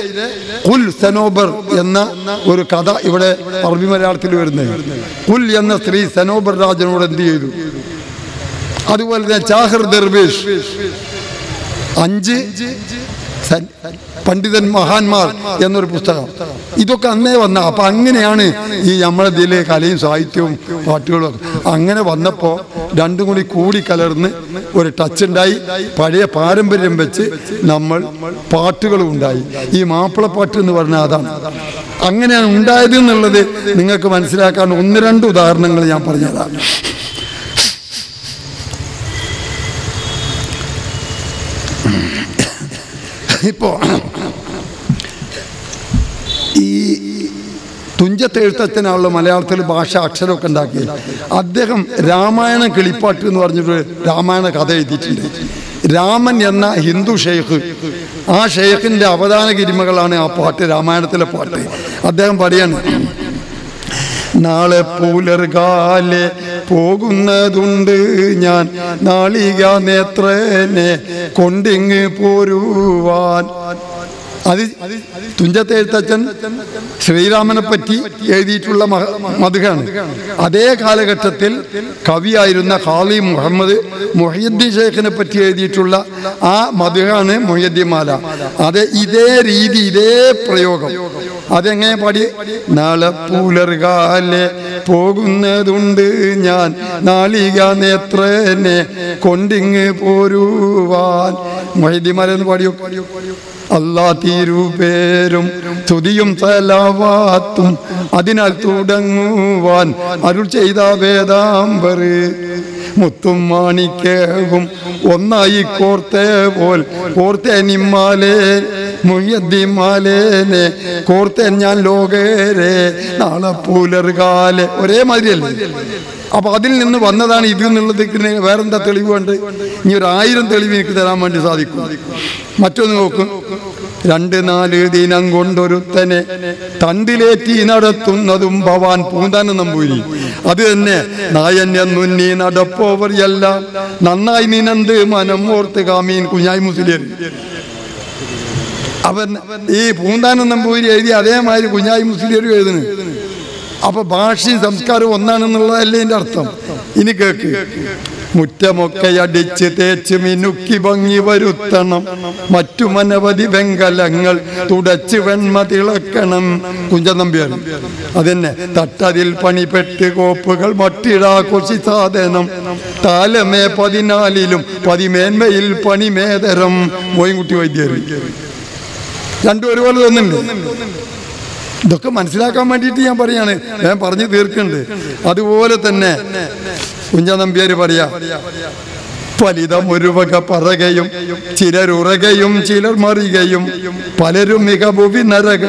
കുൽ സെനോബർ എന്ന ഒരു കഥ ഇവിടെ അറബി മലയാളത്തിൽ വരുന്നത്. കുൽ എന്ന സ്ത്രീ സെനോബർ രാജനോട് എന്ത് ചെയ്തു? അതുപോലെ തന്നെ ചാഹർ ദർവേഷ്. അഞ്ച് പണ്ഡിതൻ മഹാന്മാർ എന്നൊരു പുസ്തകം. ഇതൊക്കെ അന്നേ വന്ന അപ്പൊ അങ്ങനെയാണ് ഈ നമ്മളെ ഇതിലെ കലയും സാഹിത്യവും പാട്ടുകളും. അങ്ങനെ വന്നപ്പോൾ രണ്ടും കൂടി കൂടി കലർന്ന് ഒരു ടച്ച് ഉണ്ടായി. പഴയ പാരമ്പര്യം വെച്ച് നമ്മൾ പാട്ടുകളും ഉണ്ടായി. ഈ മാപ്പിളപ്പാട്ട് എന്ന് പറഞ്ഞാൽ അതാണ്. അങ്ങനെയാണ് ഉണ്ടായത് എന്നുള്ളത് നിങ്ങൾക്ക് മനസ്സിലാക്കാൻ ഒന്ന് രണ്ട് ഉദാഹരണങ്ങൾ ഞാൻ പറഞ്ഞതാണ് ഇപ്പോ ഈ തുഞ്ചത്ത് എഴുത്തച്ഛനാണല്ലോ മലയാളത്തിൽ ഭാഷ അക്ഷരമൊക്കെ ഉണ്ടാക്കിയത് അദ്ദേഹം രാമായണ കിളിപ്പാട്ട് എന്ന് പറഞ്ഞിട്ട് രാമായണ കഥ എഴുതിയിട്ടുണ്ട്. രാമൻ എന്ന ഹിന്ദു ഷെയ്ഖ് ആ ഷെയ്ഖിന്റെ അവതാന ഗിരിമകളാണ് ആ പാട്ട് രാമായണത്തിലെ പാട്ട്. അദ്ദേഹം പറയാണ് നാളെ പൂലർകാലെ പോകുന്നതുണ്ട് ഞാൻ. നാളിക നേത്രനെ കൊണ്ടിങ് പോരുവാൻ. അത് തുഞ്ചത്തെഴുത്തച്ഛൻ ശ്രീരാമനെ പറ്റി എഴുതിയിട്ടുള്ള മധുഹാണ്. അതേ കാലഘട്ടത്തിൽ കവിയായിരുന്ന ഖാലി മുഹമ്മദ് മൊഹീദ്ദീൻ ഷേഖിനെ പറ്റി എഴുതിയിട്ടുള്ള ആ മധുഹാണ് മാല അതെ ഇതേ രീതി ഇതേ പ്രയോഗം. അതെങ്ങനെ പാടി? നാളെ പുലർകാലെ പോകുന്നതുണ്ട് ഞാൻ. നാളിക നേത്രനെ കൊണ്ടിങ് പോരുവാൻ മൊഹീദ്ദീൻ മാല പാടിയോ? അല്ലാ തിരുപേരും തുതിയും തലവാത്തും അതിനാൽ തുടങ്ങുവാൻ അരുൾ ചെയ്ത വേദാംബർ മുത്തും മാണിക്കവും ഒന്നായി കോർത്തേ പോൽ കോർത്തേ നിമ്മാലേ മുയ്യദ്ദിമാലേനെ കോർത്തേ ഞാൻ ലോകേരെ നാളെ പുലർകാലെ. ഒരേ മാതിരിയല്ലേ? അപ്പൊ അതിൽ നിന്ന് വന്നതാണ് ഇത് എന്നുള്ളത് വേറെന്താ തെളിവ് കണ്ട് ഇനി ഒരു ആയിരം തെളിവ് എനിക്ക് തരാൻ വേണ്ടി സാധിക്കും. മറ്റൊന്ന് നോക്കും. രണ്ട് നാല് ദിനം കൊണ്ടൊരുത്തനെ തണ്ടിലേറ്റി നടത്തുന്നതും ഭവാൻ പൂന്താനം നമ്പൂരി. അത് തന്നെ നായന്യ നുന്നി നടപ്പോവർ എല്ലാം നന്നായി നിനന്ത് മനം ഓർത്ത് കാമീൻ കുഞ്ഞായി മുസ്ലിം. അവൻ ഈ പൂന്താനം നമ്പൂരി എഴുതി അതേമാതിരി കുഞ്ഞായി മുസ്ലിയർ എഴുതുന്നു. അപ്പൊ ഭാഷയും സംസ്കാരവും ഒന്നാണെന്നുള്ളതല്ലേ എന്റെ അർത്ഥം? ഇനി കേക്ക്. മുറ്റമൊക്കെ അടിച്ച് തേച്ച് മിനുക്കി ഭംഗി വരുത്തണം. മറ്റു മനവധി വെങ്കലങ്ങൾ തുടച്ച് വെണ്മ തിളക്കണം. കുഞ്ചനമ്പ്യാർ അതന്നെ. തട്ടതിൽ പണിപ്പെട്ട് കോപ്പുകൾ മട്ടിടാ കൊശി സാധനം. താലമേ പതിനാലിലും പതിമേന്മയിൽ പണിമേതരം. മോയിൻകുട്ടി വൈദ്യർ രണ്ടും ഒരുപോലെ തോന്നുന്നുണ്ട്. ഇതൊക്കെ മനസ്സിലാക്കാൻ വേണ്ടിയിട്ട് ഞാൻ പറയാണ്. ഞാൻ പറഞ്ഞു തീർക്കുന്നുണ്ട്. അതുപോലെ തന്നെ കുഞ്ഞ നമ്പ്യാര് പറയാ ഫലിതം ഒരു വക പറകയും ചിലരുറകയും ചിലർ മറികയും പലരും മികവുവി നരക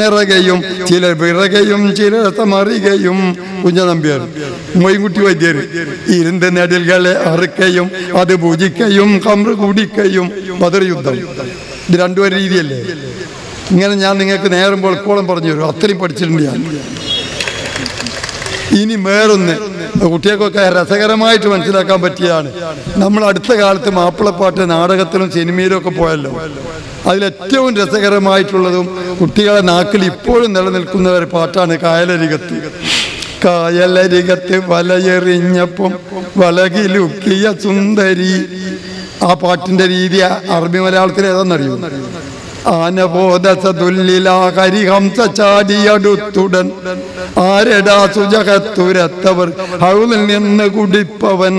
നിറകയും ചിലർ വിറകയും ചിലർ മറിയുകയും കുഞ്ഞ നമ്പ്യാർ മൊയ്കുട്ടി വൈദ്യർ ഇരുന്ന് നെടിൽകളെ അറുക്കയും അത് പൂജിക്കയും കമ്ര കുടിക്കയും ബദർ യുദ്ധം. ഇത് രണ്ടുപേരും രീതിയല്ലേ? ഇങ്ങനെ ഞാൻ നിങ്ങൾക്ക് നേരം പോൾക്കോളം പറഞ്ഞു തരും. അത്രയും പഠിച്ചിട്ടുണ്ട് ഞാൻ. ഇനി വേറൊന്ന്. കുട്ടികൾക്കൊക്കെ രസകരമായിട്ട് മനസ്സിലാക്കാൻ പറ്റിയാണ്. നമ്മൾ അടുത്ത കാലത്ത് മാപ്പിളപ്പാട്ട് നാടകത്തിലും സിനിമയിലും ഒക്കെ പോയല്ലോ. അതിലേറ്റവും രസകരമായിട്ടുള്ളതും കുട്ടികളെ നാക്കിൽ ഇപ്പോഴും നിലനിൽക്കുന്ന ഒരു പാട്ടാണ് കായലരികത്ത്. കായലരികത്ത് വലയെറിഞ്ഞപ്പം വലകിലുക്കിയ സുന്ദരി. ആ പാട്ടിന്റെ രീതി അറബി മലയാളത്തിൽ ഏതാണെന്നറിയോ ആനബോധസതുല്ലിലാ ഹരിഹംസ ചാടിയടുത്തുടൻ ആരടാ സുജകത്തുരത്തവർ ഹൗലിൽ നിന്ന് കുടിപ്പവൻ.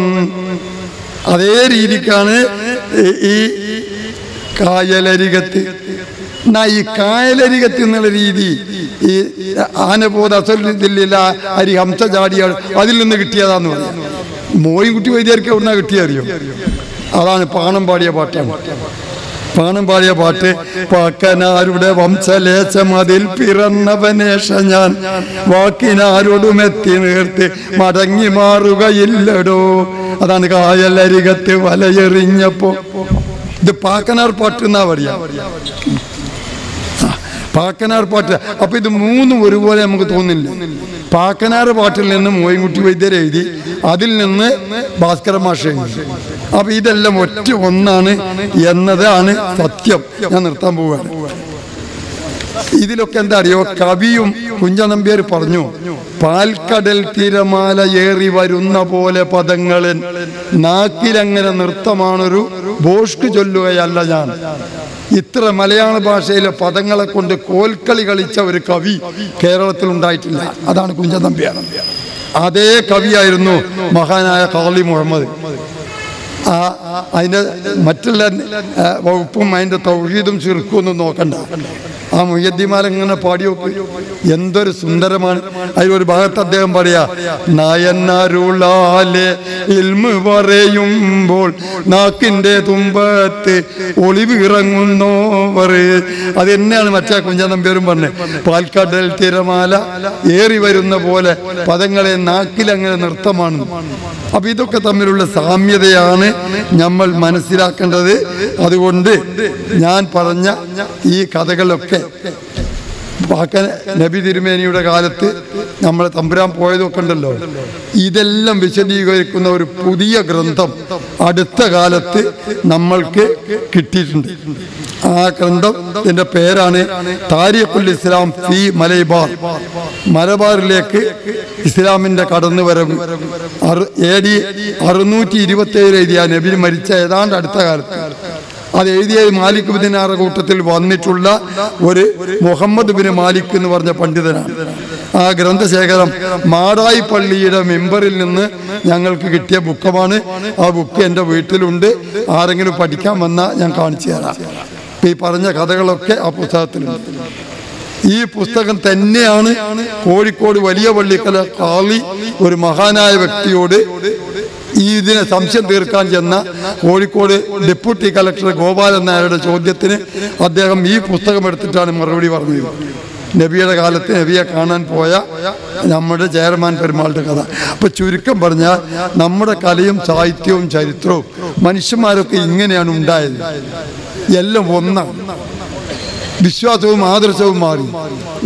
അതേ രീതിക്കാണ് ഈ കായലരികത്ത്. എന്നാ ഈ കായലരികത്ത് എന്നുള്ള രീതി ഈ ആനബോധ അസലില്ല അരി ഹംസ ചാടിയ അതിൽ നിന്ന് കിട്ടിയതാന്ന് പറയാം. മോയിൻകുട്ടി വൈദ്യർക്ക് എവിടുന്ന കിട്ടിയറിയോ അതാണ് പാണം പാടിയ പാട്ടാണ് പാണം പാടിയ പാട്ട് പാക്കനാരുടെ വംശലേശം അതിൽ പിറന്നവനേഷ ഞാൻ. വാക്കിനാരോടും എത്തി നിർത്തി മടങ്ങി മാറുകയില്ലടോ. അതാണ് കായലരികത്ത് വലയെറിഞ്ഞപ്പോ. ഇത് പാക്കനാർ പാട്ട് എന്നാ പറയാ? പാക്കനാർ പാട്ട്. അപ്പൊ ഇത് മൂന്നും ഒരുപോലെ നമുക്ക് തോന്നില്ല? പാക്കനാർ പാട്ടിൽ നിന്ന് മോയിൻകുട്ടി വൈദ്യർ എഴുതി അതിൽ നിന്ന് ഭാസ്കര മാഷ എഴുതി. അപ്പൊ ഇതെല്ലാം ഒറ്റ ഒന്നാണ് എന്നതാണ് സത്യം. ഞാൻ നിർത്താൻ പോവുകയാണ്. ഇതിലൊക്കെ എന്താ അറിയോ? കവിയും കുഞ്ഞനമ്പ്യാർ പറഞ്ഞു പാൽക്കടൽ തിരമാല ഏറി വരുന്ന പോലെ പദങ്ങളിൽ നാക്കിലങ്ങനെ നൃത്തമാണൊരു ബോഷ്ക്ക് ചൊല്ലുകയല്ല ഞാൻ. ഇത്ര മലയാള ഭാഷയിലെ പദങ്ങളെ കൊണ്ട് കോൽക്കളി കളിച്ച ഒരു കവി കേരളത്തിൽ ഉണ്ടായിട്ടില്ല. അതാണ് കുഞ്ചനമ്പ്യാർ അതേ കവിയായിരുന്നു മഹാനായ കാളി മുഹമ്മദ്. ആ അതിന്റെ മറ്റുള്ള വകുപ്പും അതിന്റെ തൗഹീദും ചുരുക്കും ഒന്നും നോക്കണ്ട. ആ മുയ്യദ്ദിമാൽ ഇങ്ങനെ പാടി നോക്കി എന്തൊരു സുന്ദരമാണ്. അതിലൊരു ഭാഗത്ത് അദ്ദേഹം പറയാ നായന്നാരുളാലെ ഇൽമ് പറയുമ്പോൾ നാക്കിന്റെ തുമ്പത്ത് ഒളിവിറങ്ങുന്നോവർ അത് തന്നെയാണ് മറ്റേ കുഞ്ഞനമ്പേരും പറഞ്ഞത് പാൽക്കാടൽ തിരമാല ഏറി വരുന്ന പോലെ പദങ്ങളെ നാക്കിലങ്ങനെ നൃത്തമാണ് അപ്പൊ ഇതൊക്കെ തമ്മിലുള്ള സാമ്യതയാണ് നമ്മൾ മനസ്സിലാക്കേണ്ടത്. അതുകൊണ്ട് ഞാൻ പറഞ്ഞ ഈ കഥകളൊക്കെ പാക്കൻ നബി തിരുമേനിയുടെ കാലത്ത് നമ്മളെ തമ്പുരാൻ പോയതൊക്കെ ഉണ്ടല്ലോ. ഇതെല്ലാം വിശദീകരിക്കുന്ന ഒരു പുതിയ ഗ്രന്ഥം അടുത്ത കാലത്ത് നമ്മൾക്ക് കിട്ടിയിട്ടുണ്ട്. ആ ഗ്രന്ഥത്തിന്റെ പേരാണ് താരിഖുൽ ഇസ്ലാം ഫി മലബാർ. മലബാറിലേക്ക് ഇസ്ലാമിന്റെ കടന്നുവരവ്. എ ഡി അറുന്നൂറ്റി ഇരുപത്തി ഏഴ് എഴുതിയ നബി മരിച്ച ഏതാണ്ട് അടുത്ത കാലത്ത്. അത് എഴുതിയ മാലിക് ബിനാറ കൂട്ടത്തിൽ വന്നിട്ടുള്ള ഒരു മുഹമ്മദ് ബിൻ മാലിക് എന്ന് പറഞ്ഞ പണ്ഡിതനാണ്. ആ ഗ്രന്ഥശേഖരം മാടായി പള്ളിയുടെ മെമ്പറിൽ നിന്ന് ഞങ്ങൾക്ക് കിട്ടിയ ബുക്കമാണ്. ആ ബുക്ക് എന്റെ വീട്ടിലുണ്ട്. ആരെങ്കിലും പഠിക്കാൻ വന്നാൽ ഞാൻ കാണിച്ചു തരാം. ഈ പറഞ്ഞ കഥകളൊക്കെ ആ പുസ്തകത്തിലുണ്ട്. ഈ പുസ്തകം തന്നെയാണ് കോഴിക്കോട് വലിയ പള്ളിക്കല കാളി ഒരു മഹാനായ വ്യക്തിയോട് ഈ ഇതിനെ സംശയം തീർക്കാൻ ചെന്ന കോഴിക്കോട് ഡെപ്യൂട്ടി കളക്ടർ ഗോപാലൻ നായരുടെ ചോദ്യത്തിന് അദ്ദേഹം ഈ പുസ്തകം എടുത്തിട്ടാണ് മറുപടി പറഞ്ഞത്. നബിയുടെ കാലത്ത് നബിയെ കാണാൻ പോയ നമ്മുടെ ചെയർമാൻ പെരുമാളുടെ കഥ. അപ്പോൾ ചുരുക്കം പറഞ്ഞാൽ നമ്മുടെ കലയും സാഹിത്യവും ചരിത്രവും മനുഷ്യന്മാരൊക്കെ ഇങ്ങനെയാണ് ഉണ്ടായത്. എല്ലാം ഒന്ന വിശ്വാസവും ആദർശവും മാറി.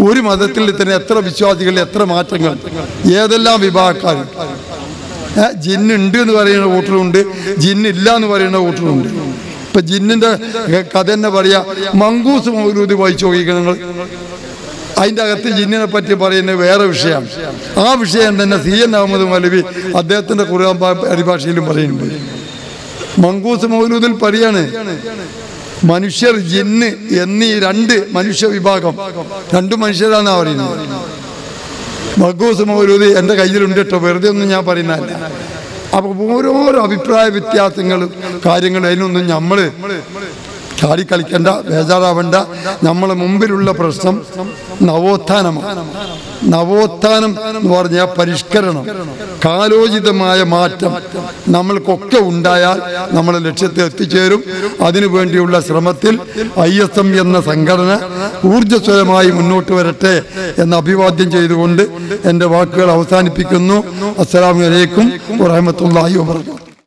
ഒരു മതത്തിൽ തന്നെ എത്ര വിശ്വാസികൾ എത്ര മാറ്റങ്ങൾ ഏതെല്ലാം വിഭാഗക്കാർ ഏ, ജിന്നുണ്ട് എന്ന് പറയുന്ന കൂട്ടരുണ്ട് ജിന്നില്ല എന്ന് പറയുന്ന കൂട്ടരുണ്ട് ഇപ്പൊ ജിന്നിന്റെ കഥ തന്നെ പറയാ മങ്കൂസ് മൗലൂദി വായിച്ചു നോക്കിക്കുക നിങ്ങൾ. അതിന്റെ അകത്ത് ജിന്നിനെ പറ്റി പറയുന്നത് വേറെ വിഷയമാണ് ആ വിഷയം തന്നെ സി എൻ അഹമ്മദ് മലവി അദ്ദേഹത്തിന്റെ ഖുർആൻ പരിഭാഷയിലും പറയുന്നുണ്ട്. മങ്കൂസ് മൗലൂദിൽ പറയാണ് മനുഷ്യർ ജിന്ന് എന്നീ രണ്ട് മനുഷ്യ വിഭാഗം. രണ്ട് മനുഷ്യരാണ് പറയുന്നത്. മങ്കൂസ് മൗലൂദി എന്റെ കയ്യിലുണ്ട് കേട്ടോ. വെറുതെ ഒന്നും ഞാൻ പറയുന്നില്ല അപ്പോൾ ഓരോരോ അഭിപ്രായ വ്യത്യാസങ്ങളും കാര്യങ്ങളും അതിനൊന്നും നമ്മൾ ചാടിക്കളിക്കണ്ട ബേജാറാവണ്ട. നമ്മളെ മുമ്പിലുള്ള പ്രശ്നം നവോത്ഥാനമാണ് നവോത്ഥാനം എന്ന് പറഞ്ഞാൽ പരിഷ്കരണം കാലോചിതമായ മാറ്റം. നമ്മൾക്കൊക്കെ ഉണ്ടായാൽ നമ്മളെ ലക്ഷ്യത്തെ എത്തിച്ചേരും. അതിനു വേണ്ടിയുള്ള ശ്രമത്തിൽ ഐ എസ് എം എന്ന സംഘടന ഊർജസ്വലമായി മുന്നോട്ട് വരട്ടെ എന്ന് അഭിവാദ്യം ചെയ്തുകൊണ്ട് എന്റെ വാക്കുകൾ അവസാനിപ്പിക്കുന്നു. അസ്സലാമു അലൈക്കും വറഹമത്തല്ലാഹി വബർക്കാത്തു